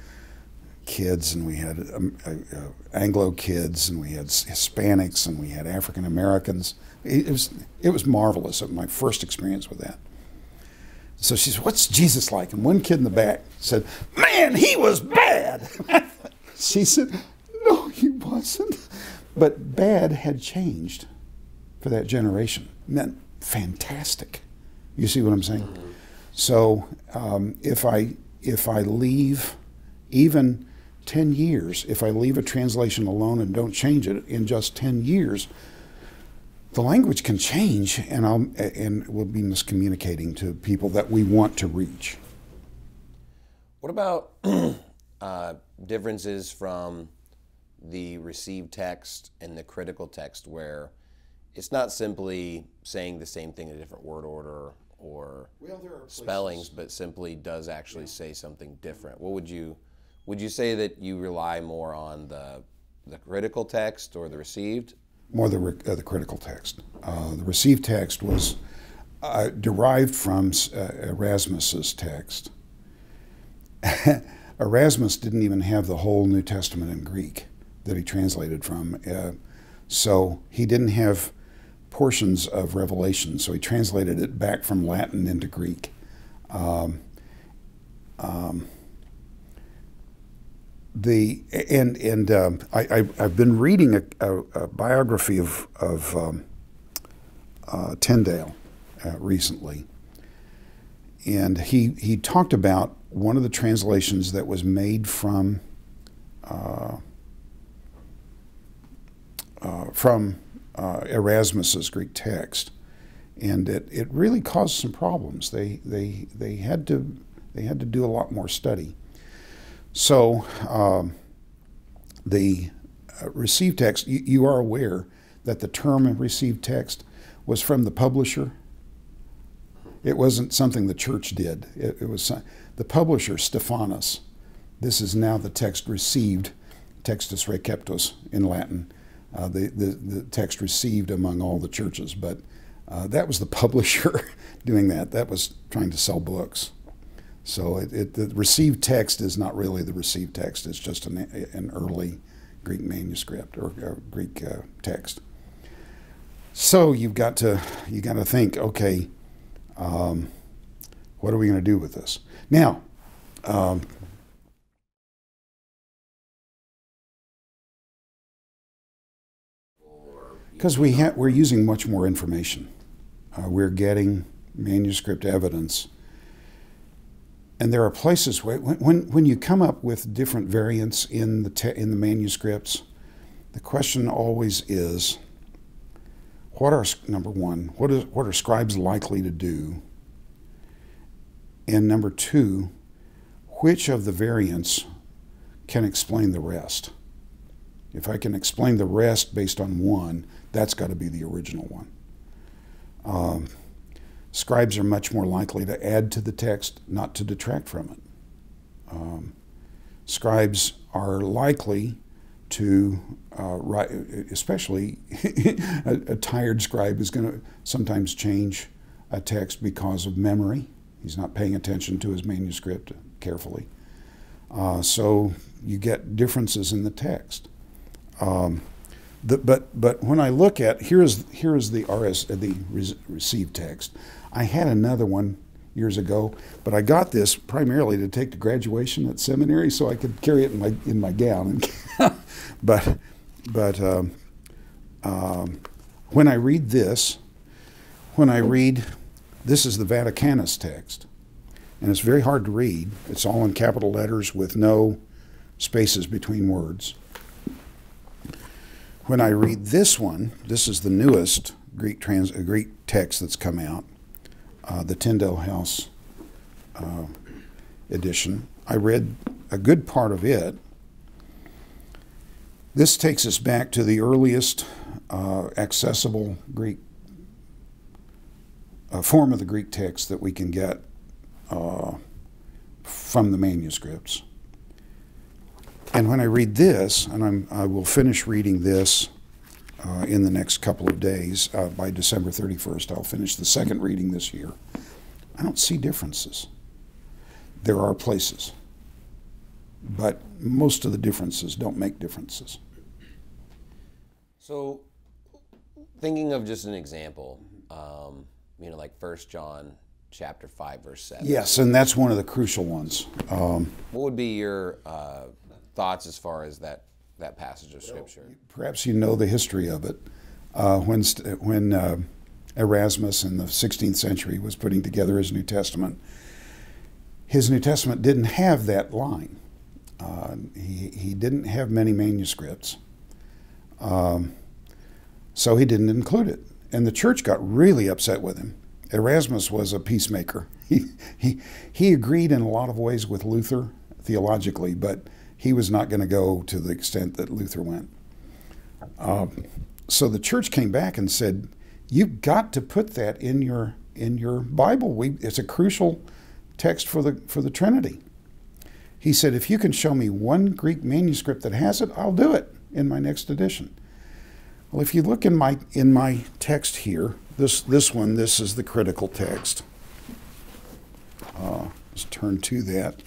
A: kids, and we had um, uh, uh, Anglo kids, and we had Hispanics, and we had African Americans. It, it, was it was marvelous. Of my first experience with that. So she said, "What's Jesus like?" And one kid in the back said, "Man, he was bad." she said, "No, he wasn't." But bad had changed for that generation. meant fantastic. You see what I'm saying? Mm-hmm. So um, if I if I leave even 10 years, if I leave a translation alone and don't change it in just 10 years, the language can change and I'll and we'll be miscommunicating to people that we want to reach.
B: What about uh, differences from the received text and the critical text where it's not simply saying the same thing in a different word order or well, spellings, but simply does actually yeah. say something different. What would you would you say that you rely more on the the critical text or the received?
A: More the uh, the critical text. Uh, the received text was uh, derived from uh, Erasmus's text. Erasmus didn't even have the whole New Testament in Greek that he translated from. Uh, so he didn't have portions of Revelation, so he translated it back from Latin into Greek. Um, um, the and and um, I, I have been reading a, a, a, biography of of um, uh, Tyndale uh, recently, and he he talked about one of the translations that was made from uh, uh from uh, Erasmus's Greek text, and it, it really caused some problems. They they they had to they had to do a lot more study. So um, the uh, received text, you, you, are aware that the term received text was from the publisher. It wasn't something the church did. It, it was the publisher, Stephanus. This is now the text received, textus receptus in Latin, uh, the, the, the text received among all the churches. But uh, that was the publisher doing that. That was trying to sell books. So it, it, the received text is not really the received text. It's just an, an early Greek manuscript or, or Greek uh, text. So you've got to you got to think, okay, um, what are we going to do with this now? Um, because we ha- we're using much more information. Uh, we're getting manuscript evidence and there are places where when, when you come up with different variants in the in the manuscripts, the question always is, what are number one, what is what are scribes likely to do? And number two, which of the variants can explain the rest? If I can explain the rest based on one, that's got to be the original one. Um, Scribes are much more likely to add to the text, not to detract from it. Um, scribes are likely to uh, write, especially a, a, tired scribe is going to sometimes change a text because of memory. He's not paying attention to his manuscript carefully. Uh, so you get differences in the text. Um, the, but but when I look at here's here's the RS the received text. I had another one years ago, but I got this primarily to take to graduation at seminary, so I could carry it in my in my gown. but but um, um, when I read this, when I read this is the Vaticanus text, and it's very hard to read. It's all in capital letters with no spaces between words. When I read this one, this is the newest Greek trans Greek text that's come out uh, the Tyndale House uh, edition. I read a good part of it. This takes us back to the earliest uh, accessible Greek uh, form of the Greek text that we can get uh, from the manuscripts. And when I read this, and I'm, I will finish reading this uh, in the next couple of days. Uh, by December 31st, I'll finish the second reading this year. I don't see differences. There are places, but most of the differences don't make differences.
B: So, thinking of just an example, um, you know, like First John chapter 5 verse 7
A: yes and that's one of the crucial ones um,
B: what would be your uh, thoughts as far as that that passage of Scripture?
A: Perhaps you know the history of it. Uh, when when uh, Erasmus in the 16th century was putting together his New Testament, his New Testament didn't have that line. Uh, he, he didn't have many manuscripts, um, so he didn't include it. And the church got really upset with him. Erasmus was a peacemaker. He, he, he agreed in a lot of ways with Luther theologically, but he was not going to go to the extent that Luther went. Um, so the church came back and said, "You've got to put that in your in your Bible. We, it's a crucial text for the for the Trinity." He said, "If you can show me one Greek manuscript that has it, I'll do it in my next edition." Well, if you look in my in my text here, this this one, this is the critical text. Uh, let's turn to that.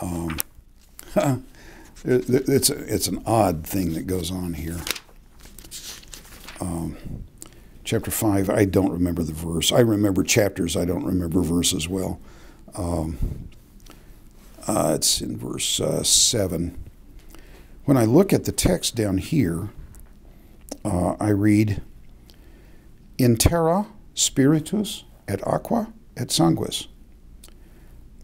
A: Um, it, it's it's an odd thing that goes on here. Um, chapter five, I don't remember the verse. I remember chapters. I don't remember verses well. Um, Uh, it's in verse uh, 7. When I look at the text down here, uh, I read, In terra spiritus et aqua et sanguis.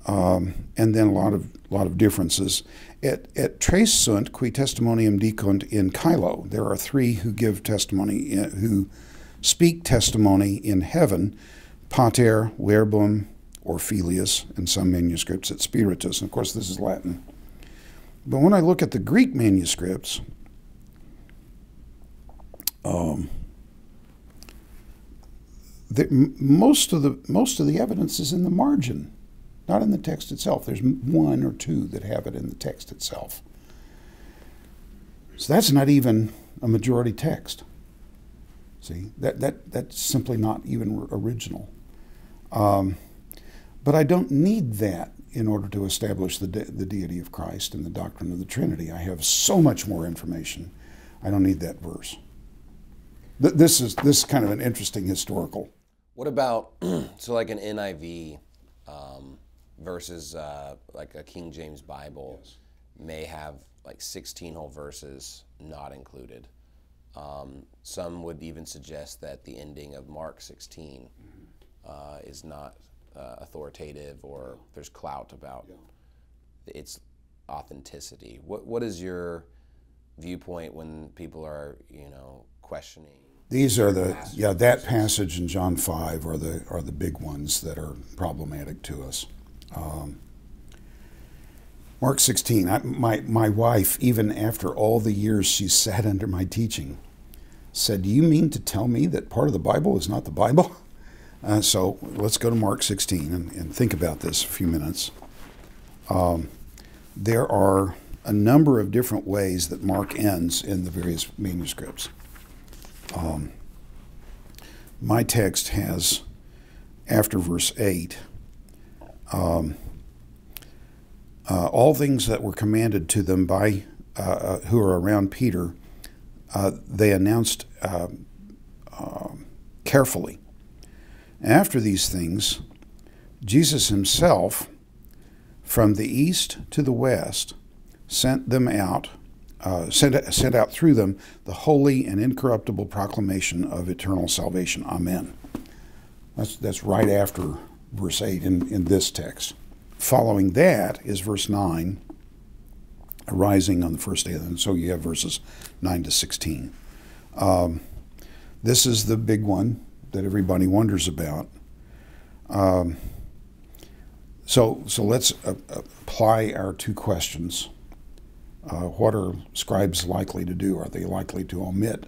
A: Um, and then a lot of lot of differences. At, tres sunt qui testimonium dicunt in caelo. There are three who give testimony, in, who speak testimony in heaven, pater, verbum, or filius, in some manuscripts, et spiritus. And of course, this is Latin. But when I look at the Greek manuscripts, um, the, most of the most of the evidence is in the margin, not in the text itself. There's one or two that have it in the text itself. So that's not even a majority text. See that that that's simply not even original. Um, but I don't need that in order to establish the, de- the deity of Christ and the doctrine of the Trinity. I have so much more information. I don't need that verse. Th- this is this is kind of an interesting historical.
B: What about so like an NIV um, versus uh, like a King James Bible yes. may have like 16 whole verses not included. Um, some would even suggest that the ending of Mark 16 mm-hmm. uh, is not uh, authoritative or there's clout about yeah. its authenticity. What what is your viewpoint when people are you know questioning?
A: These are the yeah that passage in John five are the are the big ones that are problematic to us. Um, Mark 16, I, my, my wife, even after all the years she sat under my teaching, said, Do you mean to tell me that part of the Bible is not the Bible? Uh, so let's go to Mark 16 and, and, think about this a few minutes. Um, there are a number of different ways that Mark ends in the various manuscripts. Um, my text has, after verse 8, um, uh, all things that were commanded to them by uh, uh who are around Peter, uh, they announced uh, um, carefully after these things, Jesus himself, from the east to the west, sent them out, uh, sent, sent out through them the holy and incorruptible proclamation of eternal salvation. Amen. That's, that's right after verse 8 in, in this text. Following that is verse 9, arising on the first day. And so you have verses 9 to 16. Um, this is the big one that everybody wonders about. Um, so, so let's uh, apply our two questions. Uh, what are scribes likely to do? Are they likely to omit,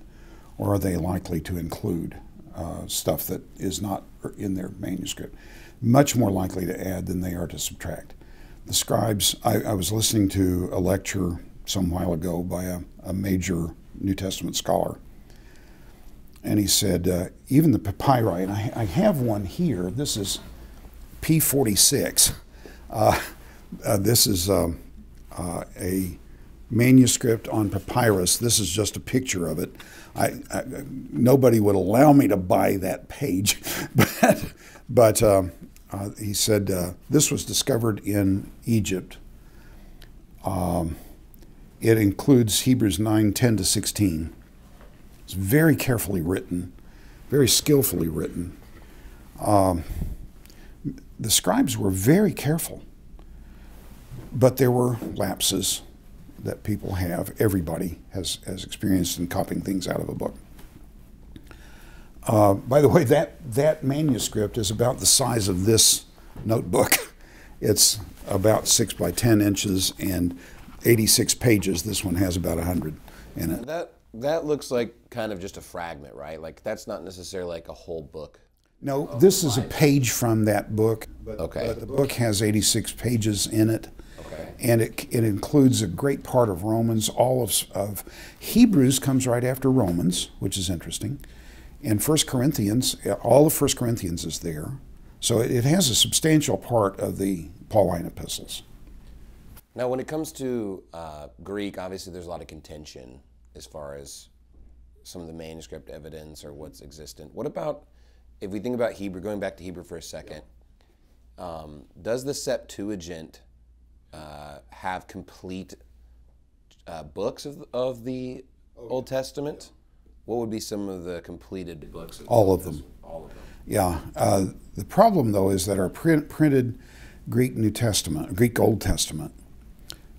A: or are they likely to include uh, stuff that is not in their manuscript? Much more likely to add than they are to subtract. The scribes, I, I was listening to a lecture some while ago by a, a major New Testament scholar and he said, uh, even the papyri, and I, I, have one here. This is P46. Uh, uh, this is um, uh, a manuscript on papyrus. This is just a picture of it. I, I nobody would allow me to buy that page, but, but um, uh, he said uh, this was discovered in Egypt. Um, it includes Hebrews 9, 10 to 16. It's very carefully written, very skillfully written. Um, the scribes were very careful, but there were lapses that people have. Everybody has, has experienced in copying things out of a book. Uh, by the way, that, that manuscript is about the size of this notebook. It's about six by 10 inches and 86 pages. This one has about 100 in it.
B: That that looks like kind of just a fragment, right? Like that's not necessarily like a whole book.
A: No, this is a page from that book.
B: But, okay.
A: But the book has 86 pages in it. Okay. And it, it includes a great part of Romans. All of, of Hebrews comes right after Romans, which is interesting. And First Corinthians, all of First Corinthians is there. So it, it has a substantial part of the Pauline epistles.
B: Now, when it comes to uh, Greek, obviously there's a lot of contention as far as some of the manuscript evidence or what's existent. What about if we think about Hebrew, going back to Hebrew for a second, um, does the Septuagint uh, have complete uh, books of, of the Old Testament? What would be some of the completed books?
A: All of them.
B: All of them.
A: Yeah. Uh, the problem, though, is that our print, printed Greek New Testament, Greek Old Testament,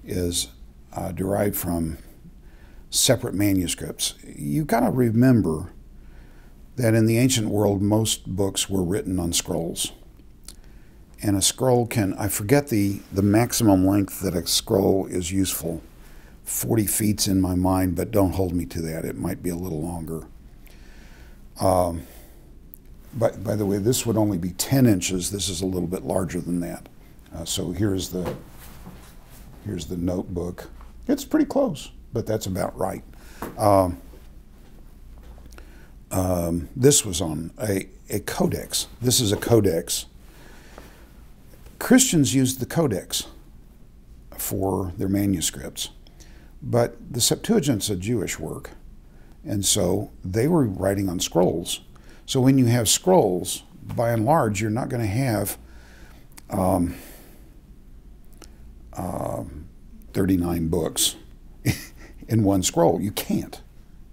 A: is uh, derived from separate manuscripts. You've got to remember that in the ancient world, most books were written on scrolls. And a scroll can, I forget the, the maximum length that a scroll is useful. 40 feet's in my mind, but don't hold me to that. It might be a little longer. Um, by, by the way, this would only be 10 inches. This is a little bit larger than that. Uh, so here's the, here's the notebook. It's pretty close, but that's about right. Um, um, this was on a, a codex. This is a codex. Christians used the codex for their manuscripts, but the Septuagint's a Jewish work, and so they were writing on scrolls. So when you have scrolls, by and large, you're not going to have um, uh, 39 books in one scroll. You can't.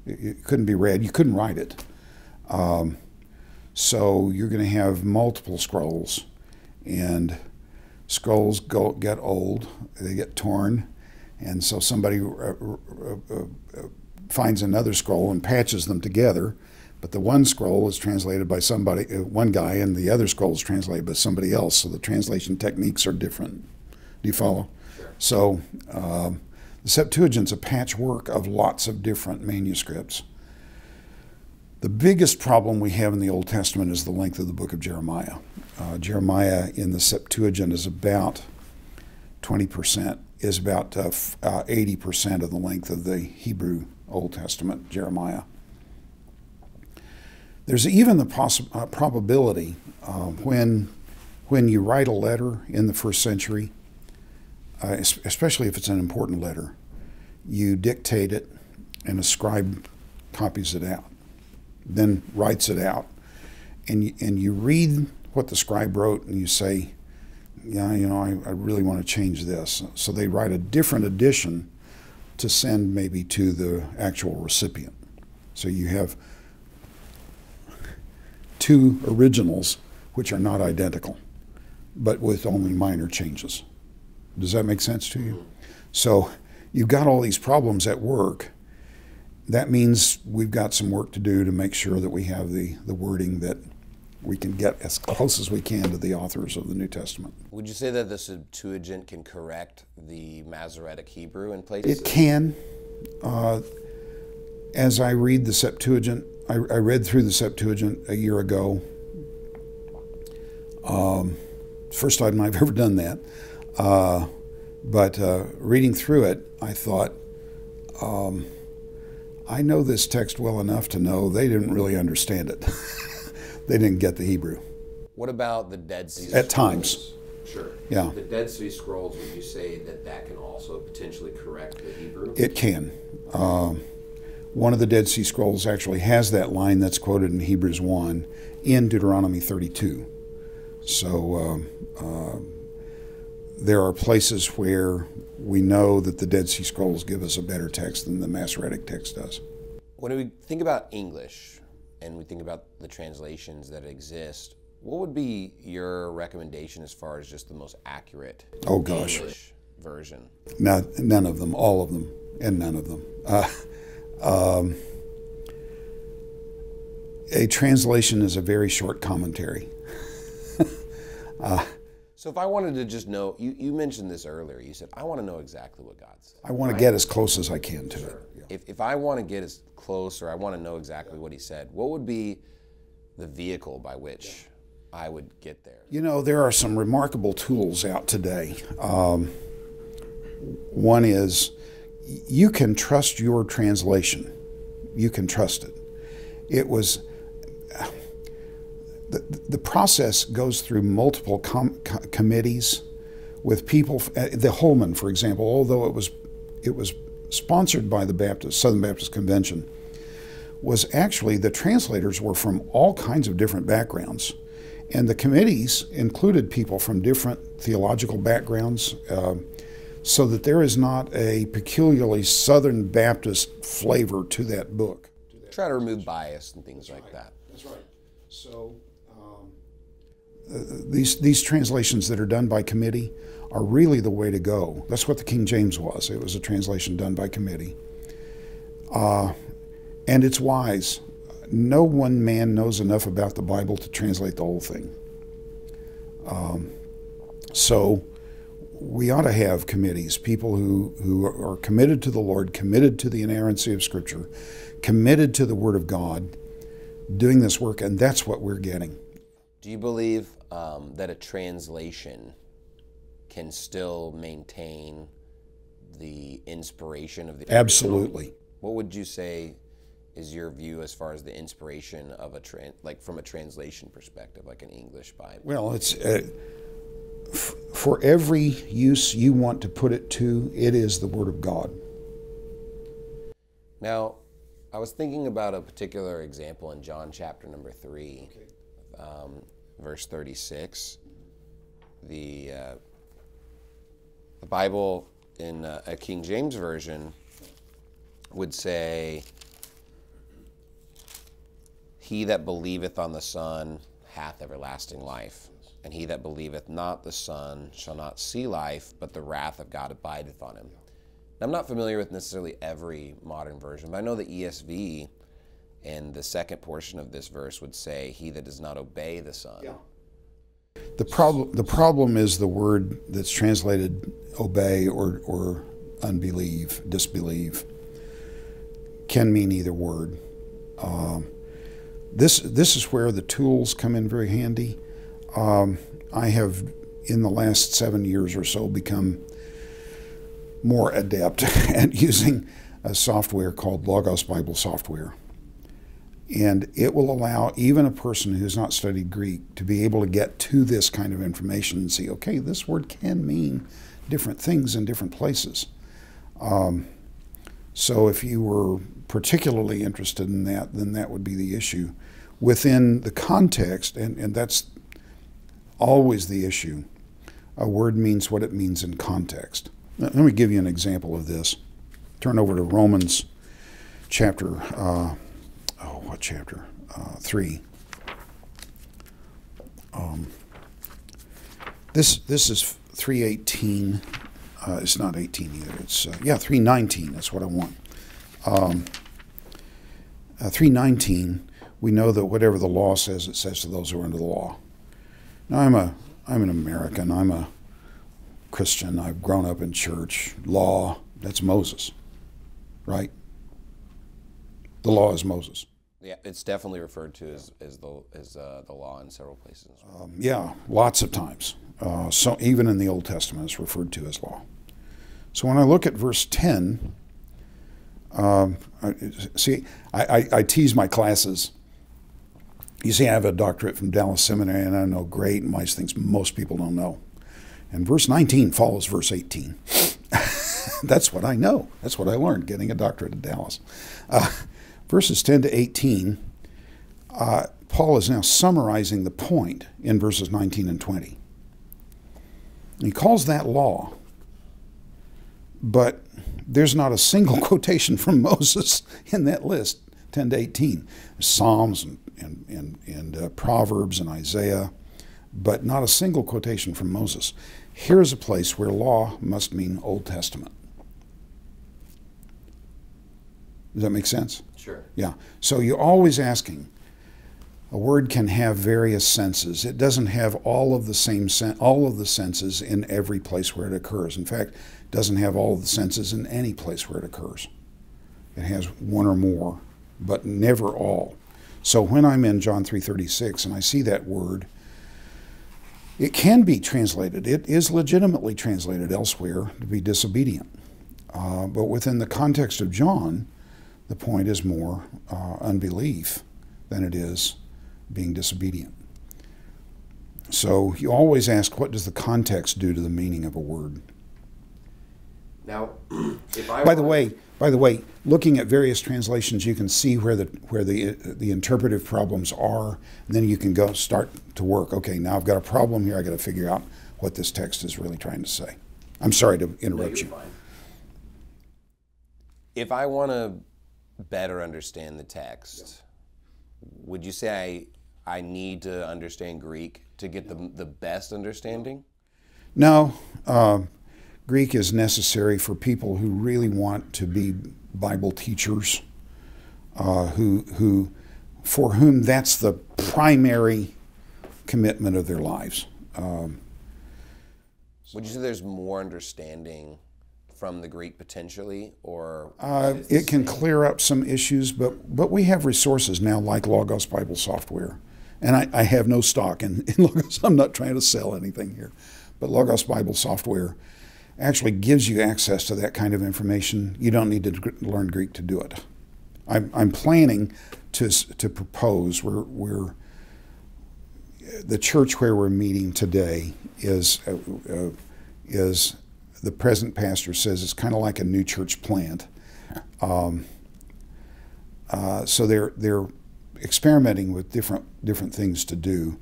A: It, it, couldn't be read. You couldn't write it. Um, so you're going to have multiple scrolls, and scrolls go, get old. They get torn, and so somebody uh, uh, uh, finds another scroll and patches them together. But the one scroll is translated by somebody, one guy, and the other scroll is translated by somebody else. So the translation techniques are different. Do you follow?
B: Sure.
A: So um, the Septuagint's a patchwork of lots of different manuscripts. The biggest problem we have in the Old Testament is the length of the book of Jeremiah. Uh, Jeremiah in the Septuagint is about 20%, is about uh, f- uh, 80% of the length of the Hebrew Old Testament, Jeremiah. There's even the poss- uh, probability uh, when, when you write a letter in the first century, uh, especially if it's an important letter, you dictate it and a scribe copies it out, then writes it out. And you, and you read what the scribe wrote and you say, yeah, you know, I, I really want to change this. So they write a different edition to send maybe to the actual recipient. So you have two originals which are not identical, but with only minor changes. Does that make sense to you? Mm-hmm. So you've got all these problems at work. That means we've got some work to do to make sure that we have the, the wording that we can get as close as we can to the authors of the New Testament.
B: Would you say that the Septuagint can correct the Masoretic Hebrew in places?
A: It can. Uh, as I read the Septuagint, I, I, read through the Septuagint a year ago. Um, first time I've ever done that. Uh, but uh, reading through it, I thought, um, I know this text well enough to know they didn't really understand it. they didn't get the Hebrew.
B: What about the Dead Sea?
A: At times.
B: Sure.
A: Yeah.
B: The Dead Sea Scrolls, would you say that that can also potentially correct the Hebrew?
A: It can. Um, one of the Dead Sea Scrolls actually has that line that's quoted in Hebrews 1 in Deuteronomy 32. So um, uh, there are places where we know that the Dead Sea Scrolls give us a better text than the Masoretic text does.
B: When do we think about English and we think about the translations that exist, what would be your recommendation as far as just the most accurate
A: oh, gosh.
B: English version?
A: Not, none of them, all of them, and none of them. Uh, um, a translation is a very short commentary.
B: uh, so if I wanted to just know, you, you mentioned this earlier. You said, I want to know exactly what God said.
A: I want right? to get as close as I can to sure. it.
B: Yeah. If, if I want to get as close or I want to know exactly what he said, what would be the vehicle by which I would get there?
A: You know, there are some remarkable tools out today. Um, one is you can trust your translation. You can trust it. It was the, the process goes through multiple com- committees with people. Uh, the Holman, for example, although it was it was sponsored by the Baptist Southern Baptist Convention, was actually the translators were from all kinds of different backgrounds, And the committees included people from different theological backgrounds uh, so that there is not a peculiarly Southern Baptist flavor to that book.
B: Try to remove bias and things like that.
A: That's right. So these these translations that are done by committee are really the way to go. That's what the King James was. It was a translation done by committee, uh, and it's wise. No one man knows enough about the Bible to translate the whole thing. Um, so we ought to have committees, people who, who are committed to the Lord, committed to the inerrancy of Scripture, committed to the Word of God, doing this work, and that's what we're getting.
B: Do you believe um, that a translation can still maintain the inspiration of the
A: Absolutely.
B: What would you say is your view as far as the inspiration of a tran- like from a translation perspective, like an English Bible?
A: Well, it's uh, f- for every use you want to put it to, it is the Word of God.
B: Now, I was thinking about a particular example in John chapter number three, um, verse thirty-six. The uh, the Bible in uh, a King James version would say, "He that believeth on the Son hath everlasting life." And he that believeth not the Son shall not see life, but the wrath of God abideth on him. Now, I'm not familiar with necessarily every modern version, but I know the ESV and the second portion of this verse would say, He that does not obey the Son.
A: Yeah. The problem, the problem is the word that's translated obey or, or unbelieve, disbelieve, can mean either word. Um, this, this is where the tools come in very handy. Um, I have, in the last seven years or so, become more adept at using a software called Logos Bible Software. And it will allow even a person who's not studied Greek to be able to get to this kind of information and see, okay, this word can mean different things in different places. Um, so if you were particularly interested in that, then that would be the issue. Within the context, and, and that's always the issue, a word means what it means in context. Let me give you an example of this. Turn over to Romans chapter, uh, chapter? Uh, 3. Um, this, this is 318. Uh, it's not 18 either. It's, uh, yeah, 319. That's what I want. Um, uh, 319, we know that whatever the law says, it says to those who are under the law. Now, I'm, a, I'm an American. I'm a Christian. I've grown up in church. Law, that's Moses, right? The law is Moses.
B: Yeah, it's definitely referred to as, as the as uh, the law in several places.
A: Um, yeah, lots of times. Uh, so even in the Old Testament, it's referred to as law. So when I look at verse ten, um, I, see, I, I, I tease my classes. You see, I have a doctorate from Dallas Seminary, and I know great and wise things most people don't know. And verse 19 follows verse 18. That's what I know. That's what I learned getting a doctorate at Dallas. Uh, verses 10 to 18, uh, Paul is now summarizing the point in verses 19 and 20. He calls that law, but there's not a single quotation from Moses in that list, 10 to 18. Psalms and, and, and, and uh, Proverbs and Isaiah, but not a single quotation from Moses. Here's a place where law must mean Old Testament. Does that make sense?
B: Sure.
A: Yeah. So you're always asking. A word can have various senses. It doesn't have all of the same sen- all of the senses in every place where it occurs. In fact, it doesn't have all the senses in any place where it occurs. It has one or more, but never all. So when I'm in John 3:36 and I see that word, it can be translated. It is legitimately translated elsewhere to be disobedient. Uh, but within the context of John, the point is more uh, unbelief than it is being disobedient. So you always ask, what does the context do to the meaning of a word?
B: Now, if I
A: By the way, By the way, looking at various translations, you can see where the where the the interpretive problems are, and then you can go start to work. Okay, now I've got a problem here. I got to figure out what this text is really trying to say. I'm sorry to interrupt you.
B: Fine. If I want to better understand the text, would you say I I need to understand Greek to get the the best understanding?
A: No, uh, Greek is necessary for people who really want to be Bible teachers, uh, who who for whom that's the primary commitment of their lives. Um,
B: Would you say there's more understanding from the Greek potentially, or
A: uh, it can clear up some issues, but but we have resources now like Logos Bible software, and I, I have no stock in, in Logos. I'm not trying to sell anything here, but Logos Bible software actually gives you access to that kind of information. You don't need to gr- learn Greek to do it. I'm, I'm planning to to propose. We're we're the church where we're meeting today is uh, uh, is the present pastor says it's kind of like a new church plant. Um, uh, so they're they're experimenting with different different things to do.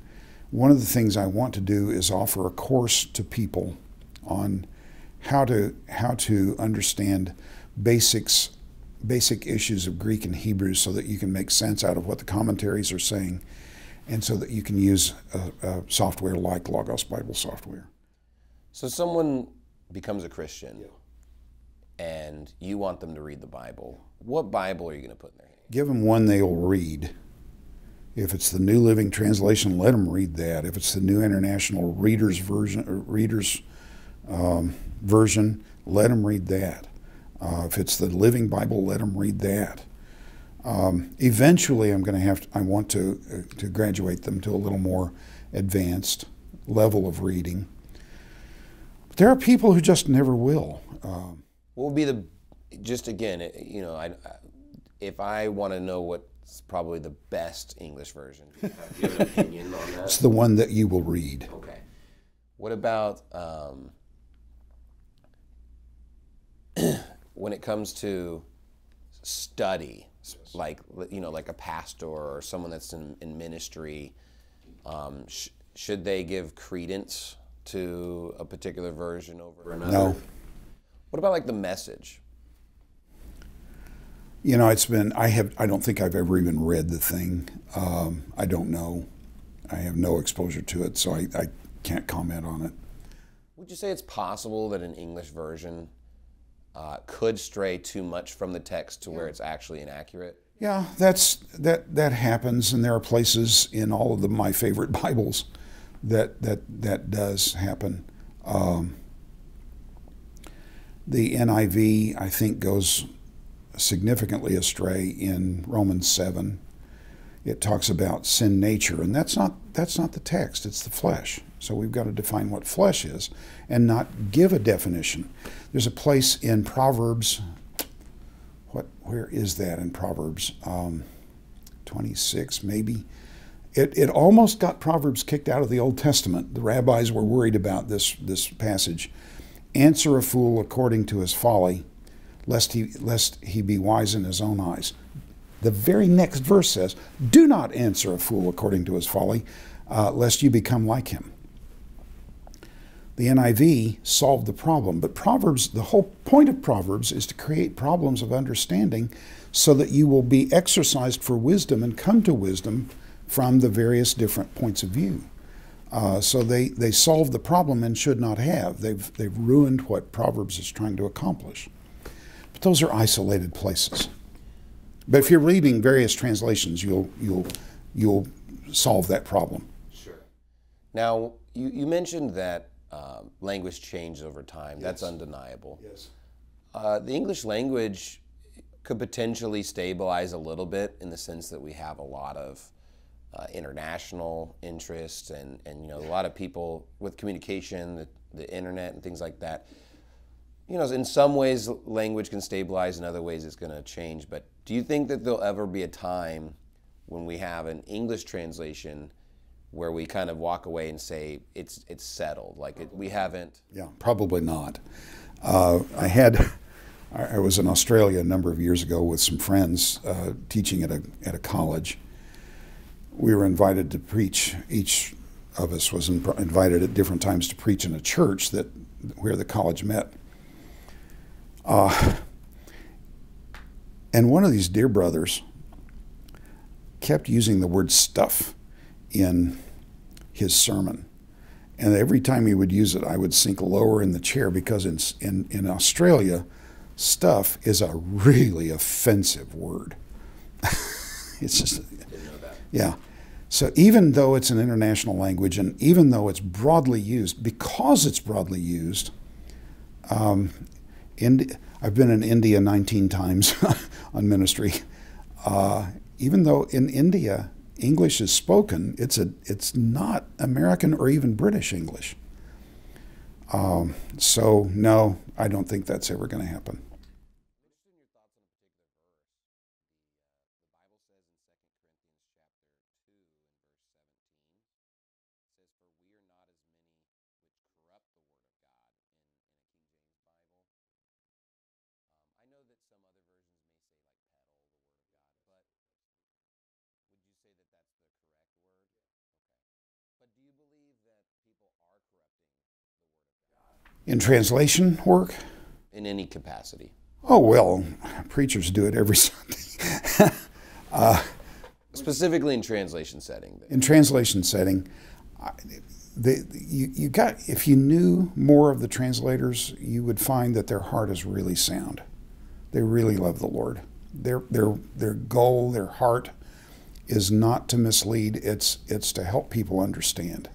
A: One of the things I want to do is offer a course to people on how to how to understand basics basic issues of Greek and Hebrew so that you can make sense out of what the commentaries are saying and so that you can use a, a software like Logos Bible software.
B: so someone becomes a Christian, and you want them to read the Bible? What Bible are you going to put in their hand?
A: Give them one they'll read. If it's the New Living Translation, let them read that. If it's the New International Reader's Version, Reader's um, version, let them read that. Uh, if it's the Living Bible, let them read that. Um, eventually, I'm going to have. To, I want to uh, to graduate them to a little more advanced level of reading. There are people who just never will. Um,
B: What would be the just again, you know, I, if I want to know what's probably the best English version, do you have an opinion on that?
A: it's the one that you will read.
B: Okay. What about um, when it comes to study, like you know, like a pastor or someone that's in, in ministry? Um, sh- should they give credence to a particular version over another?
A: No.
B: What about like the message?
A: You know, it's been. I have. I don't think I've ever even read the thing. Um, I don't know. I have no exposure to it, so I, I can't comment on it.
B: Would you say it's possible that an English version uh, could stray too much from the text to where it's actually inaccurate?
A: Yeah, that's that. That happens, and there are places in all of the, my favorite Bibles that that that does happen. Um, the NIV, I think, goes significantly astray in Romans seven. It talks about sin nature, and that's not that's not the text; it's the flesh. So we've got to define what flesh is, and not give a definition. There's a place in Proverbs. What? Where is that in Proverbs? Um, Twenty-six, maybe. It, it almost got Proverbs kicked out of the Old Testament. The rabbis were worried about this this passage. Answer a fool according to his folly, lest he lest he be wise in his own eyes. The very next verse says, "Do not answer a fool according to his folly, uh, lest you become like him." The NIV solved the problem, but Proverbs, the whole point of Proverbs is to create problems of understanding so that you will be exercised for wisdom and come to wisdom from the various different points of view. Uh, so they, they solved the problem and should not have. They've, they've ruined what Proverbs is trying to accomplish. But those are isolated places. But if you're reading various translations, you'll, you'll, you'll solve that problem.
B: Sure. Now, you, you mentioned that um, language changed over time. That's undeniable.
A: Yes.
B: Uh, the English language could potentially stabilize a little bit in the sense that we have a lot of uh, international interests and, and you know a lot of people with communication, the, the internet and things like that. You know, in some ways language can stabilize, in other ways it's going to change. But do you think that there'll ever be a time when we have an English translation where we kind of walk away and say it's it's settled, like it, we haven't?
A: Yeah, probably not. Uh, I had I, was in Australia a number of years ago with some friends uh, teaching at a, at a college. We were invited to preach. Each of us was in, invited at different times to preach in a church that where the college met. Uh, and one of these dear brothers kept using the word stuff in his sermon. And every time he would use it, I would sink lower in the chair because in, in, in Australia, stuff is a really offensive word. it's just, yeah. So even though it's an international language and even though it's broadly used, because it's broadly used, um, Indi- I've been in India 19 times on ministry. Uh, even though in India English is spoken, it's a it's not American or even British English. Um, so no, I don't think that's ever going to happen. In translation work?
B: In any capacity.
A: Oh, well, preachers do it every Sunday.
B: uh, Specifically in translation setting.
A: In translation setting, the, you, you got if you knew more of the translators, you would find that their heart is really sound. They really love the Lord. Their their their goal, their heart, is not to mislead. It's it's to help people understand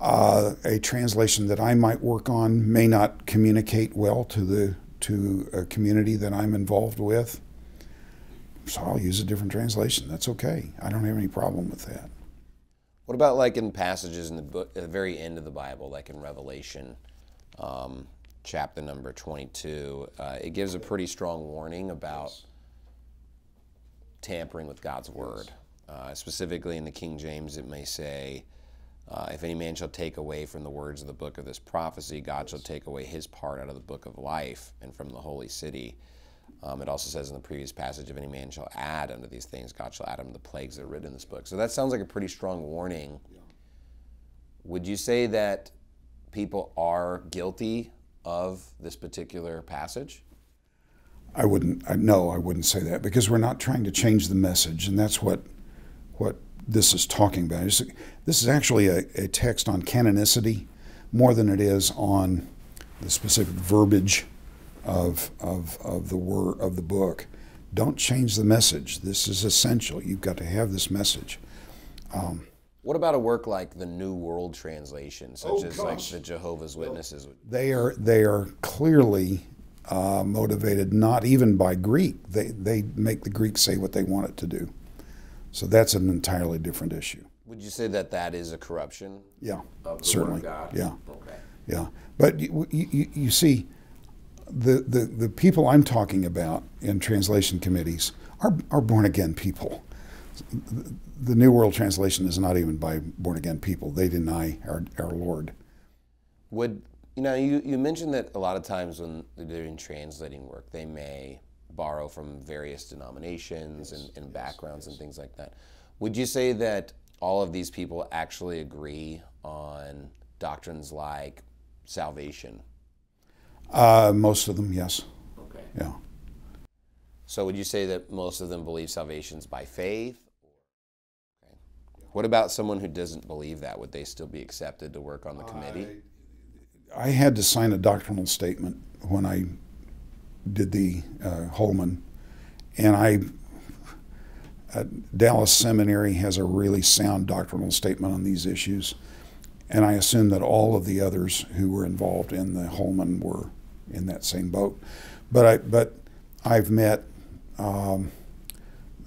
A: uh, a translation that I might work on may not communicate well to the to a community that I'm involved with. So I'll use a different translation. That's okay. I don't have any problem with that.
B: What about like in passages in the book, at the very end of the Bible, like in Revelation, um, chapter number 22? Uh, it gives a pretty strong warning about yes. tampering with God's word. Uh, specifically in the King James, it may say, uh, if any man shall take away from the words of the book of this prophecy, God shall take away his part out of the book of life and from the holy city. Um, it also says in the previous passage, if any man shall add unto these things, God shall add unto the plagues that are written in this book. So that sounds like a pretty strong warning. Yeah. Would you say that people are guilty of this particular passage?
A: I wouldn't. I, no, I wouldn't say that because we're not trying to change the message, and that's what what this is talking about. This is actually a, a text on canonicity more than it is on the specific verbiage of, of, of the word of the book. Don't change the message. This is essential. You've got to have this message.
B: Um, what about a work like the New World Translation, such oh, as like the Jehovah's Witnesses?
A: They are they are clearly uh, motivated not even by Greek. They they make the Greek say what they want it to do. So that's an entirely different issue.
B: Would you say that that is a corruption?
A: Yeah, certainly. Yeah. Okay. Yeah, but you, you, you see, the, the, the people I'm talking about in translation committees are, are born again people. The New World Translation is not even by born again people. They deny our, our Lord.
B: Would you know? You, you mentioned that a lot of times when they're doing translating work, they may borrow from various denominations yes, and, and, backgrounds yes, and things like that. Would you say that all of these people actually agree on doctrines like salvation?
A: Uh, most of them, yes.
B: Okay.
A: Yeah.
B: So would you say that most of them believe salvation's by faith? Okay. What about someone who doesn't believe that? Would they still be accepted to work on the committee?
A: I, I had to sign a doctrinal statement when I did the uh, Holman, and I Dallas Seminary has a really sound doctrinal statement on these issues, and I assume that all of the others who were involved in the Holman were in that same boat. But I but I've met um,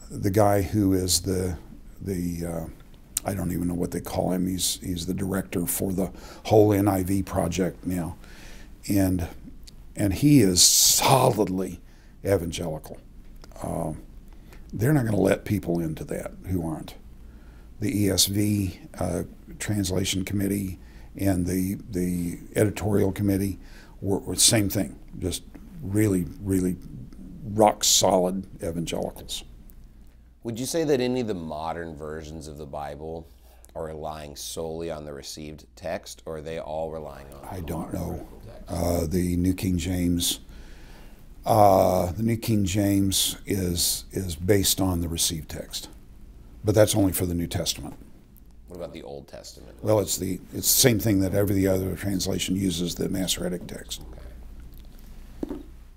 A: the guy who is the the uh, I don't even know what they call him. He's he's the director for the whole NIV project now, and and he is solidly evangelical. Uh, they're not going to let people into that who aren't. The ESV uh, translation committee and the the editorial committee were, were same thing, just really, really rock solid evangelicals.
B: Would you say that any of the modern versions of the Bible are relying solely on the received text, or are they all relying on?
A: I don't know. Uh, the New King James, uh, the New King James is is based on the received text, but that's only for the New Testament.
B: What about the Old Testament?
A: Well, it's the it's the same thing that every other translation uses the Masoretic text.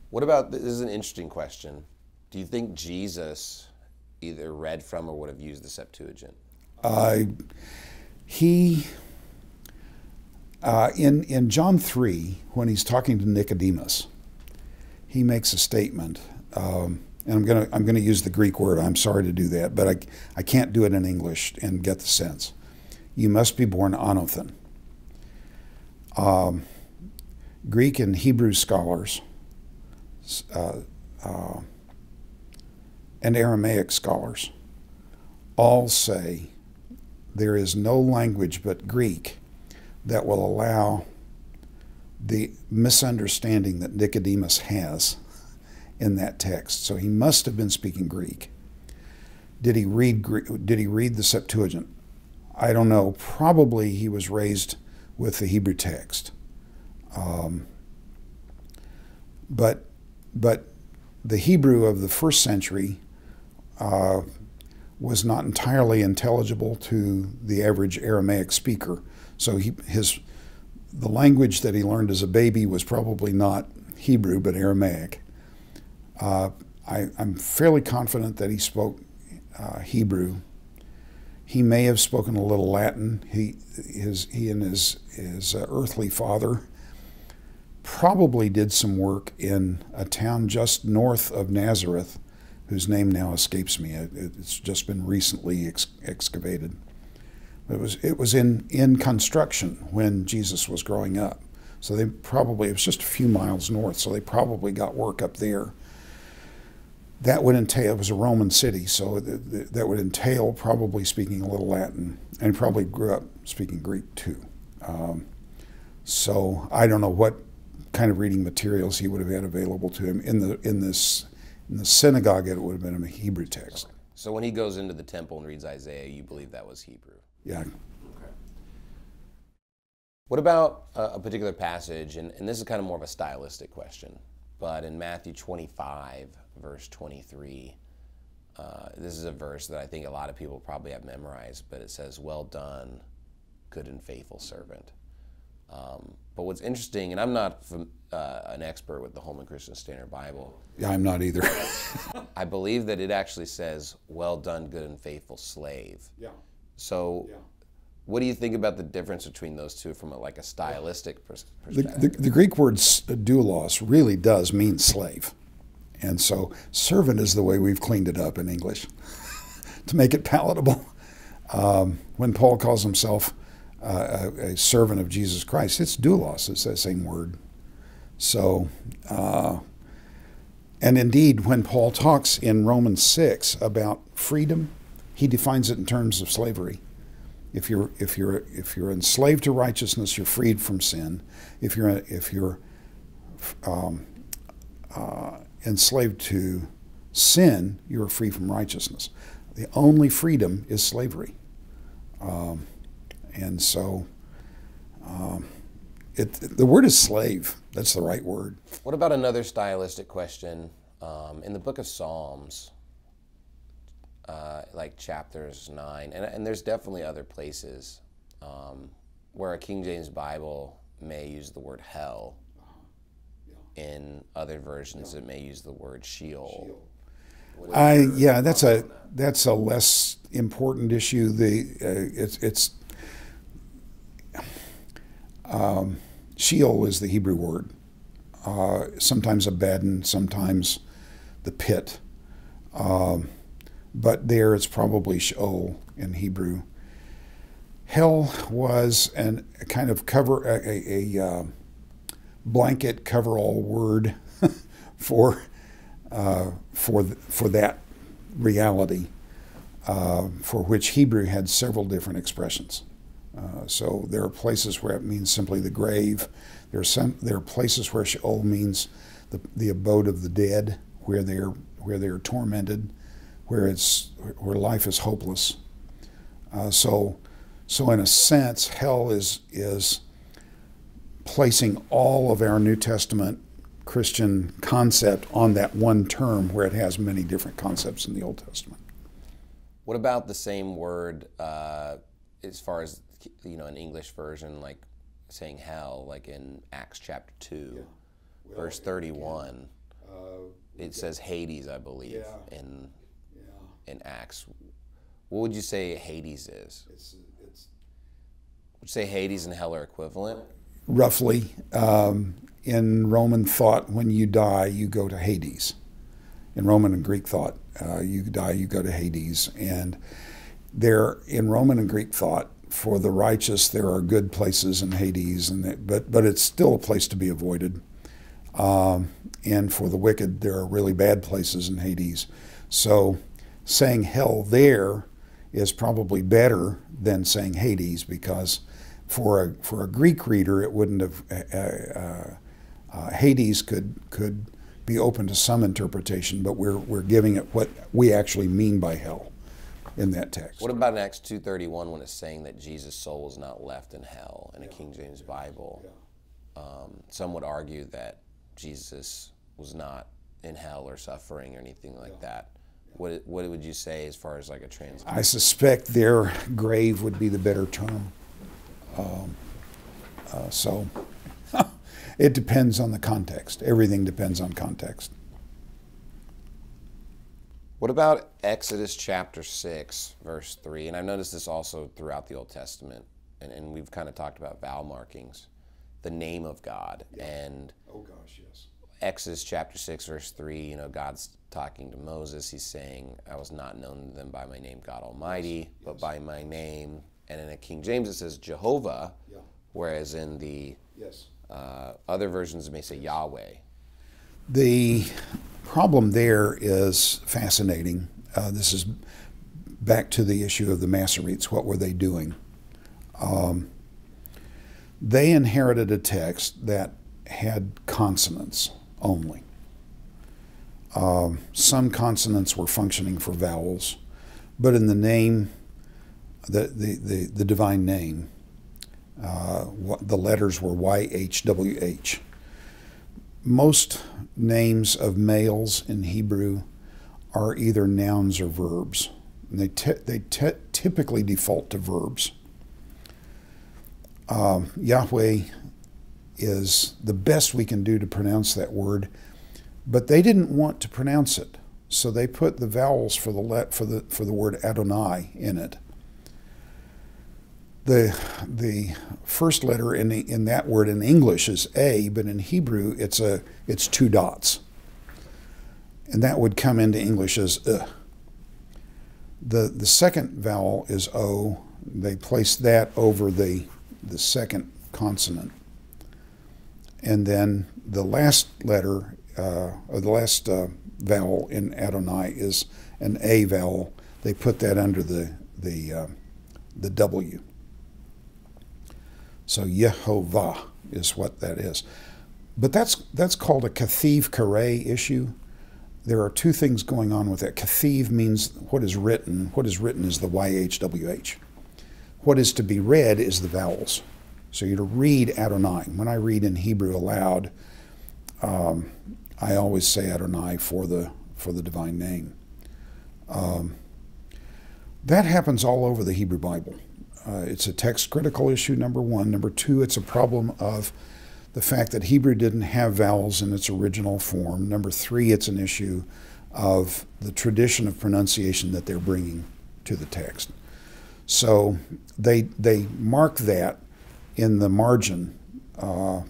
B: What about this is an interesting question. Do you think Jesus either read from or would have used the Septuagint?
A: Uh, he uh, in in John three when he's talking to Nicodemus, he makes a statement, um, and I'm gonna I'm gonna use the Greek word. I'm sorry to do that, but I I can't do it in English and get the sense. You must be born anothen. Um, Greek and Hebrew scholars uh, uh, and Aramaic scholars all say there is no language but Greek that will allow the misunderstanding that Nicodemus has in that text. So he must have been speaking Greek. Did he read did he read the Septuagint? I don't know. Probably he was raised with the Hebrew text. Um, but but the Hebrew of the first century uh, was not entirely intelligible to the average Aramaic speaker. So he, his the language that he learned as a baby was probably not Hebrew but Aramaic. Uh, I, am fairly confident that he spoke uh, Hebrew. He may have spoken a little Latin. He, his, he and his, his uh, earthly father probably did some work in a town just north of Nazareth, whose name now escapes me. It's just been recently ex- excavated. It was it was in in construction when Jesus was growing up. So they probably it was just a few miles north. So they probably got work up there. That would entail it was a Roman city, so that would entail probably speaking a little Latin, and probably grew up speaking Greek too. Um, so I don't know what kind of reading materials he would have had available to him in the in this in the synagogue. It would have been a Hebrew text.
B: So when he goes into the temple and reads Isaiah, you believe that was Hebrew.
A: Yeah. Okay.
B: What about a particular passage, and, and this is kind of more of a stylistic question, but in Matthew 25, verse 23, uh, this is a verse that I think a lot of people probably have memorized, but it says, Well done, good and faithful servant. Um, but what's interesting, and I'm not from, uh, an expert with the Holman Christian Standard Bible.
A: Yeah, I'm not either.
B: I believe that it actually says, "Well done, good and faithful slave."
A: Yeah.
B: So, yeah. what do you think about the difference between those two from a, like a stylistic pers-
A: perspective? The, the, the, Greek word doulos really does mean slave, and so servant is the way we've cleaned it up in English to make it palatable. Um, when Paul calls himself uh, a, a, servant of Jesus Christ. It's doulos, it's that same word. So, uh, and indeed, when Paul talks in Romans 6 about freedom, he defines it in terms of slavery. If you're, if you're, if you're enslaved to righteousness, you're freed from sin. If you're, if you're um, uh, enslaved to sin, you're free from righteousness. The only freedom is slavery. Um, and so um, it, the word is slave. That's the right word.
B: What about another stylistic question? Um, in the book of Psalms, uh, like chapters 9, and, and, there's definitely other places um, where a King James Bible may use the word hell. In other versions, it may use the word Sheol.
A: I yeah, that's a that's a less important issue. The uh, it's it's um, Sheol is the Hebrew word. Uh, sometimes Abaddon, sometimes the pit. Um, but there it's probably Sheol in Hebrew. Hell was an, a kind of cover, a, a, a uh, blanket cover-all word for uh, for for that reality, uh, for which Hebrew had several different expressions. Uh, so there are places where it means simply the grave. There are some. There are places where Sheol means the, the abode of the dead, where they're where they're tormented, where it's where life is hopeless. Uh, so, so in a sense, hell is is placing all of our New Testament Christian concept on that one term, where it has many different concepts in the Old Testament.
B: What about the same word uh, as far as you know, an English version, like saying hell, like in Acts chapter two, yeah. well, verse thirty-one? Uh, it says Hades, I believe, yeah. in. In Acts. What would you say Hades is? It's, it's, would you say Hades and hell are equivalent?
A: Roughly. Um, in Roman thought, when you die, you go to Hades. In Roman and Greek thought, uh, you die, you go to Hades. And there, in Roman and Greek thought, for the righteous, there are good places in Hades, and but but it's still a place to be avoided. Um, and for the wicked, there are really bad places in Hades. So, saying hell there is probably better than saying Hades because for a, for a Greek reader, it wouldn't have, uh, uh, uh, Hades could, could be open to some interpretation, but we're, we're giving it what we actually mean by hell in that text.
B: What about in Acts 2.31 when it's saying that Jesus' soul is not left in hell in yeah. a King James Bible? Yeah. Um, some would argue that Jesus was not in hell or suffering or anything like yeah. that. What, what would you say as far as like a translation?
A: I suspect their grave would be the better term. Um, uh, so it depends on the context. Everything depends on context.
B: What about Exodus chapter 6, verse 3? And I've noticed this also throughout the Old Testament, and, and we've kind of talked about vowel markings, the name of God. Yeah. And
A: oh gosh, yes.
B: Exodus chapter 6, verse 3, you know, God's talking to Moses. He's saying, I was not known to them by my name, God Almighty, yes. but yes. by my name. And in a King James, it says Jehovah, yeah. whereas in the yes. uh, other versions, it may say Yahweh.
A: The problem there is fascinating. Uh, this is back to the issue of the Masoretes. What were they doing? Um, they inherited a text that had consonants only. Um, some consonants were functioning for vowels, but in the name, the, the, the, the divine name, uh, the letters were YHWH. Most names of males in Hebrew are either nouns or verbs. And they, they typically default to verbs. Um, Yahweh is the best we can do to pronounce that word, but they didn't want to pronounce it, so they put the vowels for the let for the for the word Adonai in it. The the first letter in the, in that word in English is a, but in Hebrew it's a it's two dots, and that would come into English as uh. The the second vowel is o. They place that over the the second consonant and then the last letter, uh, or the last uh, vowel in Adonai is an A vowel. They put that under the the uh, the W. So Yehovah is what that is, but that's that's called a kathiv qere issue. There are two things going on with that. Kathiv means what is written. What is written is the YHWH. What is to be read is the vowels. So you're to read Adonai. When I read in Hebrew aloud, um, I always say Adonai for the for the divine name. Um, that happens all over the Hebrew Bible. Uh, it's a text critical issue, number one. Number two, it's a problem of the fact that Hebrew didn't have vowels in its original form. Number three, it's an issue of the tradition of pronunciation that they're bringing to the text. So they, they mark that in the margin uh,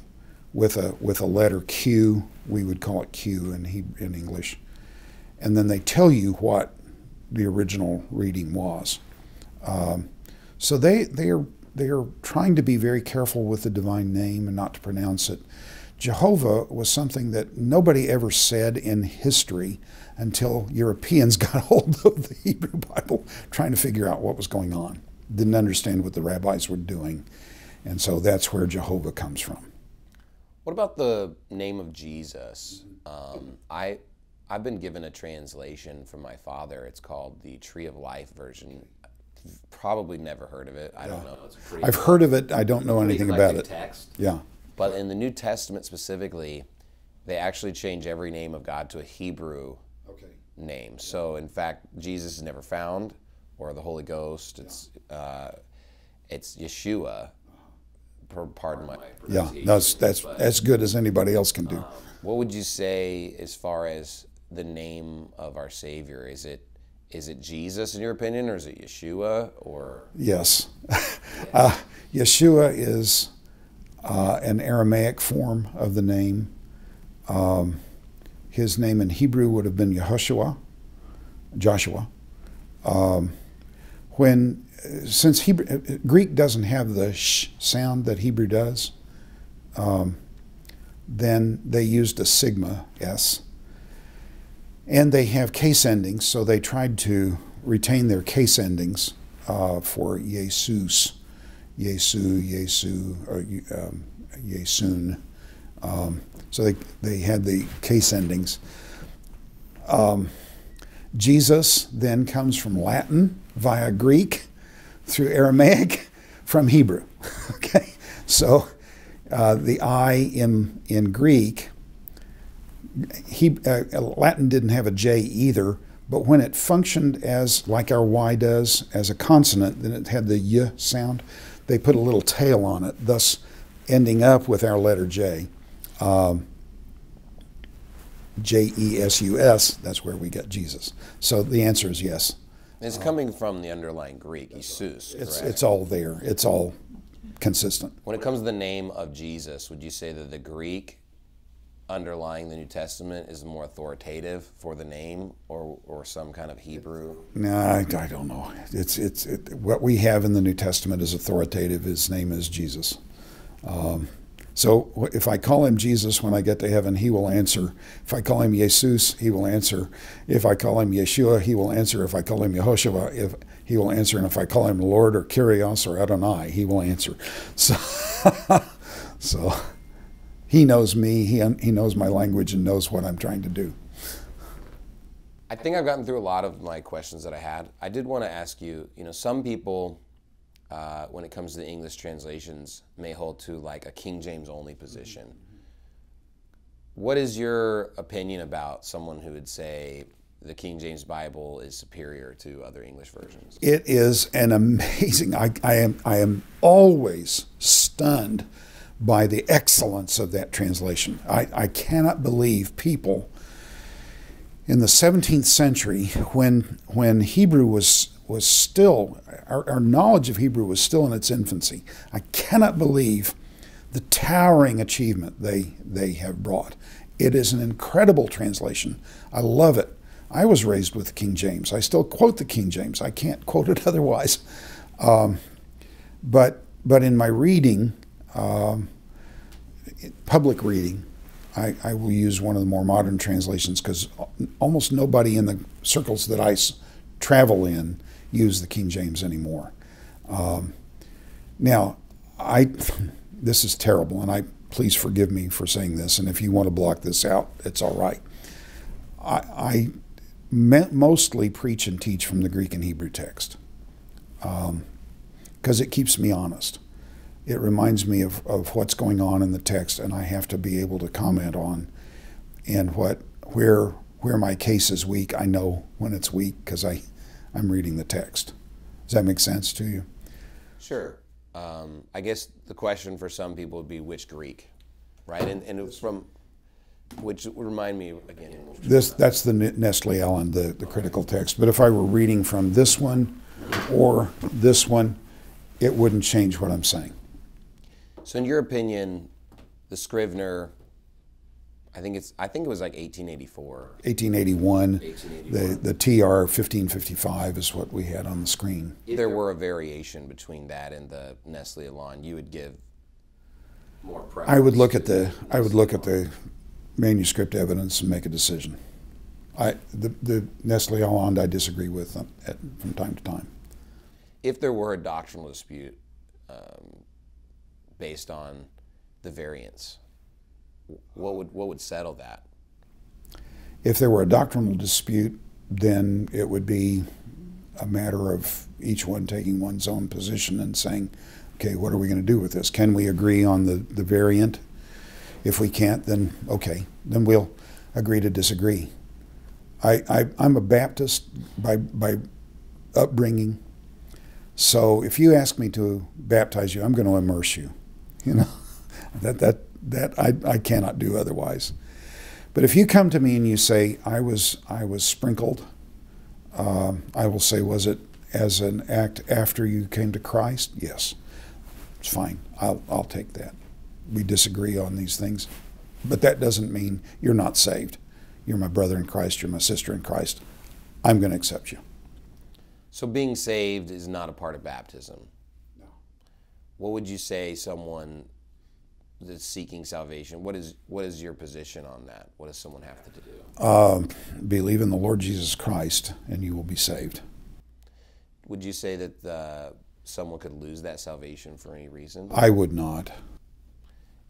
A: with a with a letter Q. We would call it Q in he, in English, and then they tell you what the original reading was. Um, so they they are they are trying to be very careful with the divine name and not to pronounce it. Jehovah was something that nobody ever said in history until Europeans got hold of the Hebrew Bible, trying to figure out what was going on. didn't understand what the rabbis were doing. And so that's where Jehovah comes from.
B: What about the name of Jesus? Um, I I've been given a translation from my father. It's called the Tree of Life version. You've Probably never heard of it. I don't know. It's pretty,
A: I've heard of it. I don't know anything about it.
B: text.
A: Yeah.
B: But in the New Testament specifically, they actually change every name of God to a Hebrew
A: Okay.
B: name. So in fact, Jesus is never found, or the Holy Ghost. It's uh, it's Yeshua. Per, pardon my.
A: Yeah, that's that's as good as anybody else can do.
B: What would you say as far as the name of our Savior? Is it is it Jesus in your opinion, or is it Yeshua, or
A: Yes. uh, Yeshua is uh, an Aramaic form of the name. Um, his name in Hebrew would have been Yehoshua, Joshua. Um, when since Hebrew, uh, Greek doesn't have the sh sound that Hebrew does, um, then they used a sigma s, and they have case endings, so they tried to retain their case endings uh, for Jesus, Yesu, Yesu, or um, Yesun. Um, so they, they had the case endings. Um, Jesus then comes from Latin via Greek through Aramaic from Hebrew. okay, so uh, the I in in Greek, he, uh, Latin didn't have a J either, but when it functioned as like our Y does as a consonant, then it had the Y sound. They put a little tail on it, thus ending up with our letter J. Um, J E S U S, that's where we get Jesus. So the answer is yes.
B: It's coming from the underlying Greek, Jesus.
A: It's,
B: correct?
A: it's all there. It's all consistent.
B: When it comes to the name of Jesus, would you say that the Greek underlying the New Testament is more authoritative for the name, or or some kind of Hebrew?
A: No, I, I don't know. It's it's it, what we have in the New Testament is authoritative. His name is Jesus. Um, so if I call him Jesus when I get to heaven, he will answer. If I call him Jesus, he will answer. If I call him Yeshua, he will answer. If I call him Yehoshua, if he will answer. And if I call him Lord or Kyrios or Adonai, he will answer. So, so he knows me. He he knows my language and knows what I'm trying to do.
B: I think I've gotten through a lot of my questions that I had. I did want to ask you. You know, some people. Uh, when it comes to the English translations, may hold to like a King James only position. What is your opinion about someone who would say the King James Bible is superior to other English versions?
A: It is an amazing. I, I am I am always stunned by the excellence of that translation. I, I cannot believe people in the 17th century when when Hebrew was was still our, our knowledge of Hebrew was still in its infancy. I cannot believe the towering achievement they they have brought. It is an incredible translation. I love it. I was raised with King James. I still quote the King James. I can't quote it otherwise. Um, but but in my reading, um, public reading, I, I, will use one of the more modern translations because almost nobody in the circles that I travel in use the King James anymore. Um, now, I this is terrible, and I please forgive me for saying this. And if you want to block this out, it's all right. I, I mostly preach and teach from the Greek and Hebrew text because um, it keeps me honest. It reminds me of, of what's going on in the text, and I have to be able to comment on and what where where my case is weak. I know when it's weak because I I'm reading the text. Does that make sense to you?
B: Sure. Um, I guess the question for some people would be which Greek, right? And, and from, which remind me again.
A: This that's the Nestle Aland, the, the critical text. But if I were reading from this one or this one, it wouldn't change what I'm saying.
B: So, in your opinion, the Scrivener, I think it's, I think it was like 1884.
A: 1881, the the TR 1555 is what we had on the screen.
B: If there were a variation between that and the Nestle Aland, you would give more.
A: I would look at the I would look at the manuscript evidence and make a decision. I the the Nestle Aland I disagree with at, from time to time.
B: if there were a doctrinal dispute um, based on the variance, what would what would settle that?
A: If there were a doctrinal dispute, then it would be a matter of each one taking one's own position and saying, okay, what are we going to do with this? Can we agree on the, the variant? If we can't, then okay, then we'll agree to disagree. I, I, I'm a Baptist by, by upbringing. So if you ask me to baptize you, I'm going to immerse you. You know, that, that, that I, I cannot do otherwise. But if you come to me and you say, I was, I was sprinkled, uh, I will say, was it as an act after you came to Christ? Yes. It's fine. I'll, I'll take that. We disagree on these things. But that doesn't mean you're not saved. You're my brother in Christ, you're my sister in Christ. I'm going to accept you.
B: So being saved is not a part of baptism.
A: No.
B: What would you say someone that's seeking salvation? What is what is your position on that? What does someone have to do?
A: Um, believe in the Lord Jesus Christ, and you will be saved.
B: Would you say that uh, someone could lose that salvation for any reason?
A: I would not.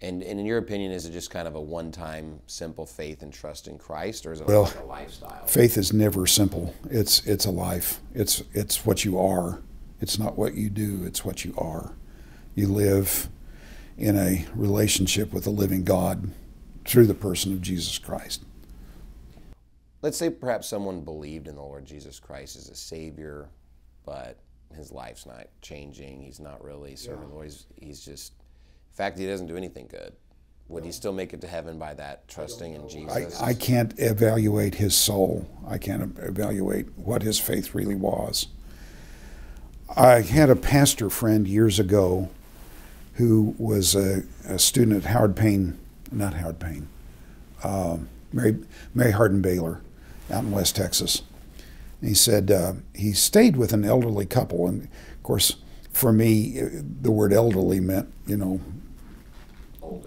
B: And, and in your opinion, is it just kind of a one-time simple faith and trust in Christ, or is it
A: Well,
B: like a lifestyle?
A: Faith is never simple. It's it's a life. It's it's what you are. It's not what you do. It's what you are. You live in a relationship with the living God through the person of Jesus Christ.
B: Let's say perhaps someone believed in the Lord Jesus Christ as a Savior, but his life's not changing. He's not really serving the Lord. He's, he's just, in fact, he doesn't do anything good. Would he still make it to heaven by that trusting in
A: I,
B: Jesus?
A: I can't evaluate his soul. I can't evaluate what his faith really was. I had a pastor friend years ago who was a, a student at Howard Payne, not Howard Payne, um, Mary, Mary Hardin Baylor out in West Texas. And he said uh, he stayed with an elderly couple. And of course, for me, the word elderly meant, you know,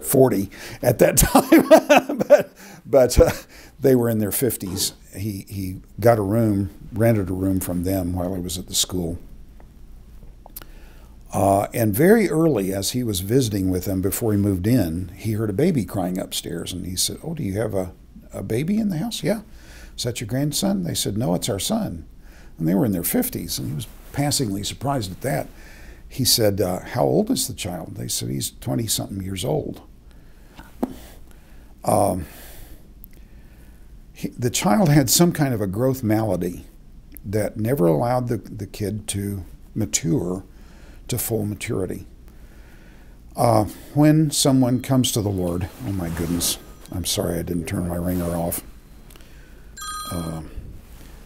A: 40 at that time, but, but uh, they were in their 50s. He, he got a room, rented a room from them while he was at the school. Uh, and very early, as he was visiting with them before he moved in, he heard a baby crying upstairs. And he said, Oh, do you have a, a baby in the house? Yeah. Is that your grandson? They said, No, it's our son. And they were in their 50s, and he was passingly surprised at that. He said, uh, How old is the child? They said, He's 20 something years old. Um, he, the child had some kind of a growth malady that never allowed the, the kid to mature to full maturity. Uh, when someone comes to the Lord, oh my goodness, I'm sorry I didn't turn my ringer off. Uh,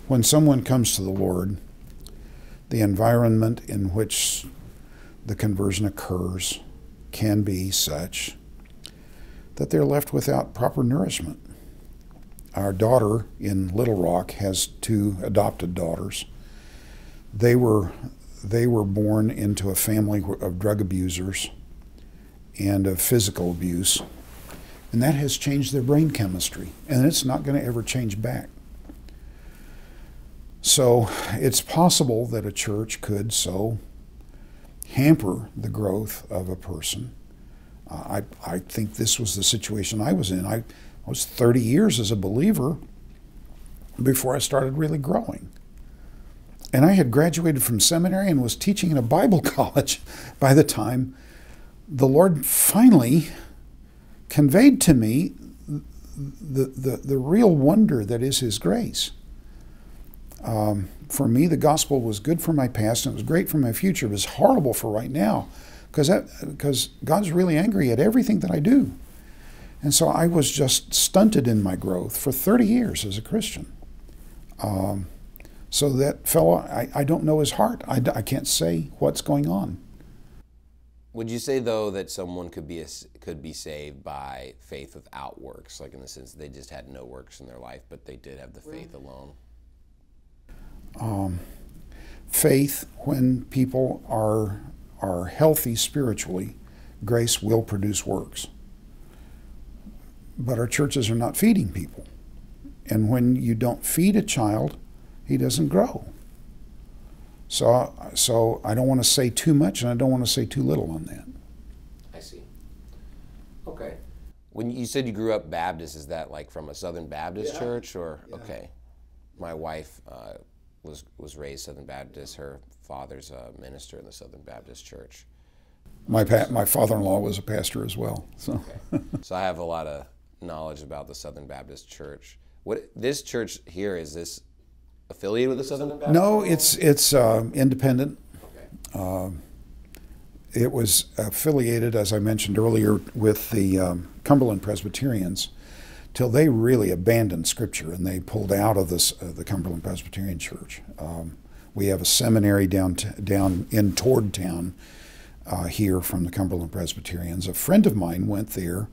A: when someone comes to the Lord, the environment in which the conversion occurs can be such that they're left without proper nourishment. Our daughter in Little Rock has two adopted daughters. They were they were born into a family of drug abusers and of physical abuse, and that has changed their brain chemistry, and it's not going to ever change back. So it's possible that a church could so hamper the growth of a person. Uh, I, I think this was the situation I was in. I, I was 30 years as a believer before I started really growing. And I had graduated from seminary and was teaching in a Bible college by the time the Lord finally conveyed to me the, the, the real wonder that is His grace. Um, for me, the gospel was good for my past and it was great for my future. It was horrible for right now because because God's really angry at everything that I do. And so I was just stunted in my growth for 30 years as a Christian. Um, so that fellow, I, I don't know his heart. I, I can't say what's going on.
B: Would you say though that someone could be a, could be saved by faith without works, like in the sense they just had no works in their life, but they did have the faith alone?
A: Um, faith, when people are are healthy spiritually, grace will produce works. But our churches are not feeding people, and when you don't feed a child, he doesn't grow. So, so I don't want to say too much, and I don't want to say too little on that.
B: I see. Okay. When you said you grew up Baptist, is that like from a Southern Baptist
A: Yeah.
B: church, or
A: Yeah.
B: okay? My wife uh, was was raised Southern Baptist. Her father's a minister in the Southern Baptist Church.
A: My pa- my father-in-law was a pastor as well. So,
B: so I have a lot of knowledge about the Southern Baptist Church. What this church here is this affiliated with the Southern Baptist?
A: no, it's it's uh, independent.
B: Okay.
A: It was affiliated, as I mentioned earlier, with the um, Cumberland Presbyterians till they really abandoned Scripture and they pulled out of this uh, the Cumberland Presbyterian Church. Um, we have a seminary down t- down in Toward Town uh, here from the Cumberland Presbyterians. A friend of mine went there,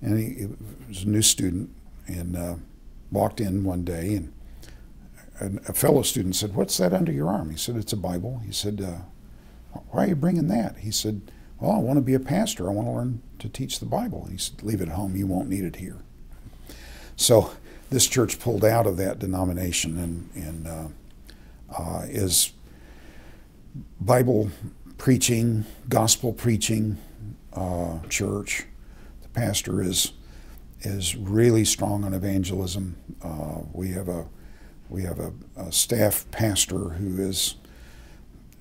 A: and he, he was a new student, and uh, walked in one day and. And A fellow student said, "What's that under your arm?" He said, "It's a Bible." He said, uh, why are you bringing that? He said, Well, I want to be a pastor. I want to learn to teach the Bible. He said, Leave it at home. You won't need it here. So this church pulled out of that denomination and, and uh, uh, is Bible preaching, gospel preaching uh, church. The pastor is is really strong on evangelism. Uh, we have a we have a, a staff pastor who is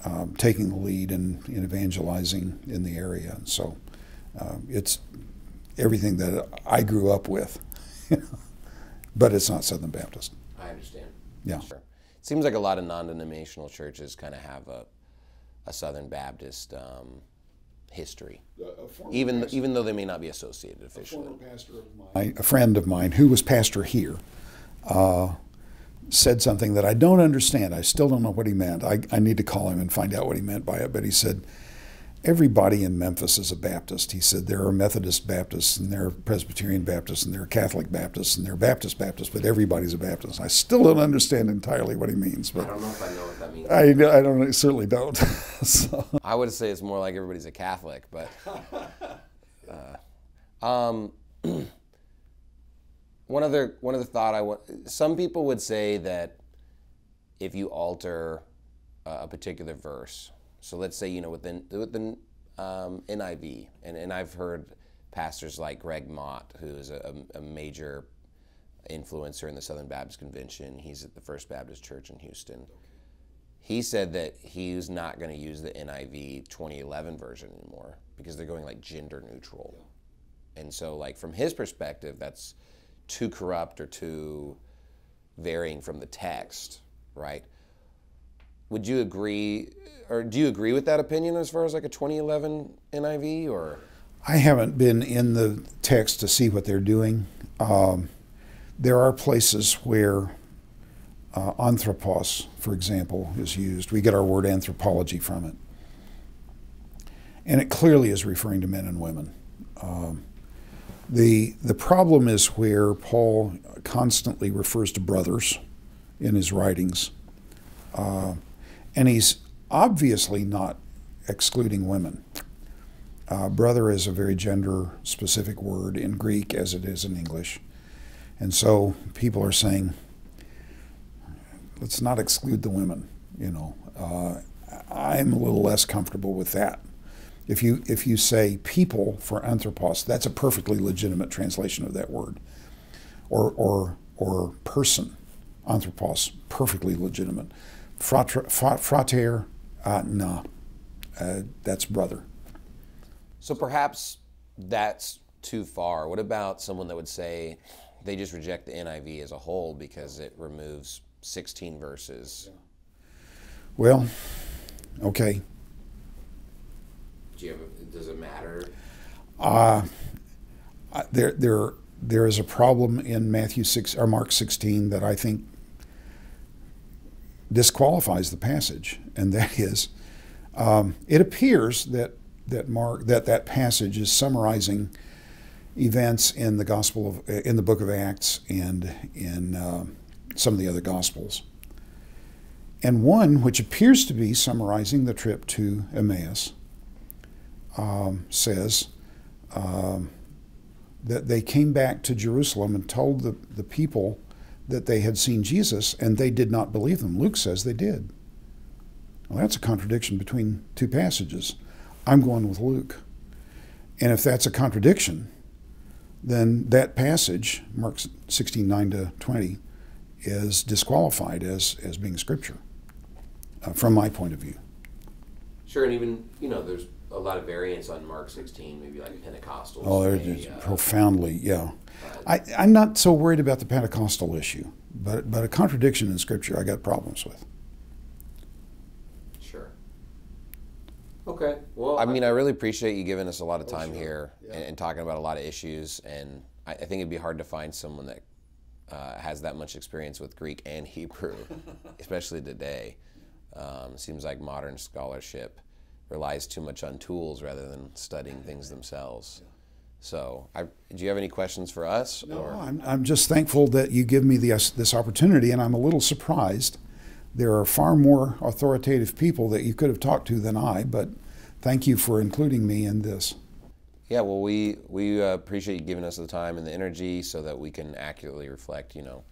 A: um, taking the lead in, in evangelizing in the area. And so um, it's everything that I grew up with, but it's not Southern Baptist.
B: I understand.
A: Yeah.
B: Sure. It seems like a lot of non-denominational churches kind of have a, a Southern Baptist um, history, even even though they may not be associated officially.
A: My, a friend of mine who was pastor here uh, said something that I don't understand. I still don't know what he meant. I, I need to call him and find out what he meant by it. But he said, Everybody in Memphis is a Baptist. He said there are Methodist Baptists and there are Presbyterian Baptists and there are Catholic Baptists and there are Baptist Baptists, but everybody's a Baptist. I still don't understand entirely what he means,
B: I
A: but
B: don't know if I know what that means.
A: I, I don't I certainly don't. so,
B: I would say it's more like everybody's a Catholic, but uh, um, one other one other thought I want. Some people would say that if you alter uh, a particular verse, so let's say you know within within um, NIV, and and I've heard pastors like Gregg Matte, who is a, a major influencer in the Southern Baptist Convention. He's at the First Baptist Church in Houston he said that he's not going to use the NIV 2011 version anymore because they're going like gender neutral. And so, like, from his perspective, that's too corrupt or too varying from the text, right? Would you agree, or do you agree with that opinion as far as like a 2011 NIV or?
A: I haven't been in the text to see what they're doing. Um, there are places where uh, anthropos, for example, is used. We get our word anthropology from it. And it clearly is referring to men and women. Um, the, the problem is where Paul constantly refers to brothers in his writings. Uh, and he's obviously not excluding women. Uh, brother is a very gender specific word in Greek as it is in English. And so people are saying, let's not exclude the women. You know, uh, I'm a little less comfortable with that. If you if you say people for anthropos, that's a perfectly legitimate translation of that word. Or or or person, anthropos, perfectly legitimate. Frater, fra- frater, uh, nah, uh, that's brother.
B: So perhaps that's too far. What about someone that would say they just reject the NIV as a whole because it removes 16 verses?
A: Well, okay.
B: Do you have does it matter?
A: Uh, there, there, there is a problem in Matthew six or Mark sixteen that I think disqualifies the passage, and that is, um, it appears that that Mark that that passage is summarizing events in the gospel of in the book of Acts and in uh, some of the other gospels, and one which appears to be summarizing the trip to Emmaus um, says um, that they came back to Jerusalem and told the, the people that they had seen Jesus, and they did not believe them. Luke says they did. Well, that's a contradiction between two passages. I'm going with Luke. And if that's a contradiction, then that passage, Mark 16, 9 to 20, is disqualified as, as being scripture, uh, from my point of view.
C: Sure, and even, you know, there's a lot of variants on Mark 16, maybe like Pentecostals.
A: Oh, they're just
C: uh,
A: profoundly, yeah. I, I'm not so worried about the Pentecostal issue, but, but a contradiction in Scripture I got problems with.
C: Sure. Okay, well,
B: I mean, I really appreciate you giving us a lot of
A: Oh,
B: time here and, and talking about a lot of issues. And I, I think it'd be hard to find someone that uh, has that much experience with Greek and Hebrew, especially today. Um, seems like modern scholarship relies too much on tools rather than studying things themselves. So, I, do you have any questions for us? or?
A: I'm, I'm just thankful that you give me this, this opportunity, and I'm a little surprised. There are far more authoritative people that you could have talked to than I, but thank you for including me in this.
B: Yeah, well, we we uh, appreciate you giving us the time and the energy so that we can accurately reflect, you know,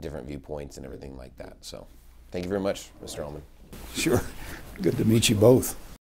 B: different viewpoints and everything like that. So, thank you very much, Mr. Allman.
A: Sure. Good to meet you both.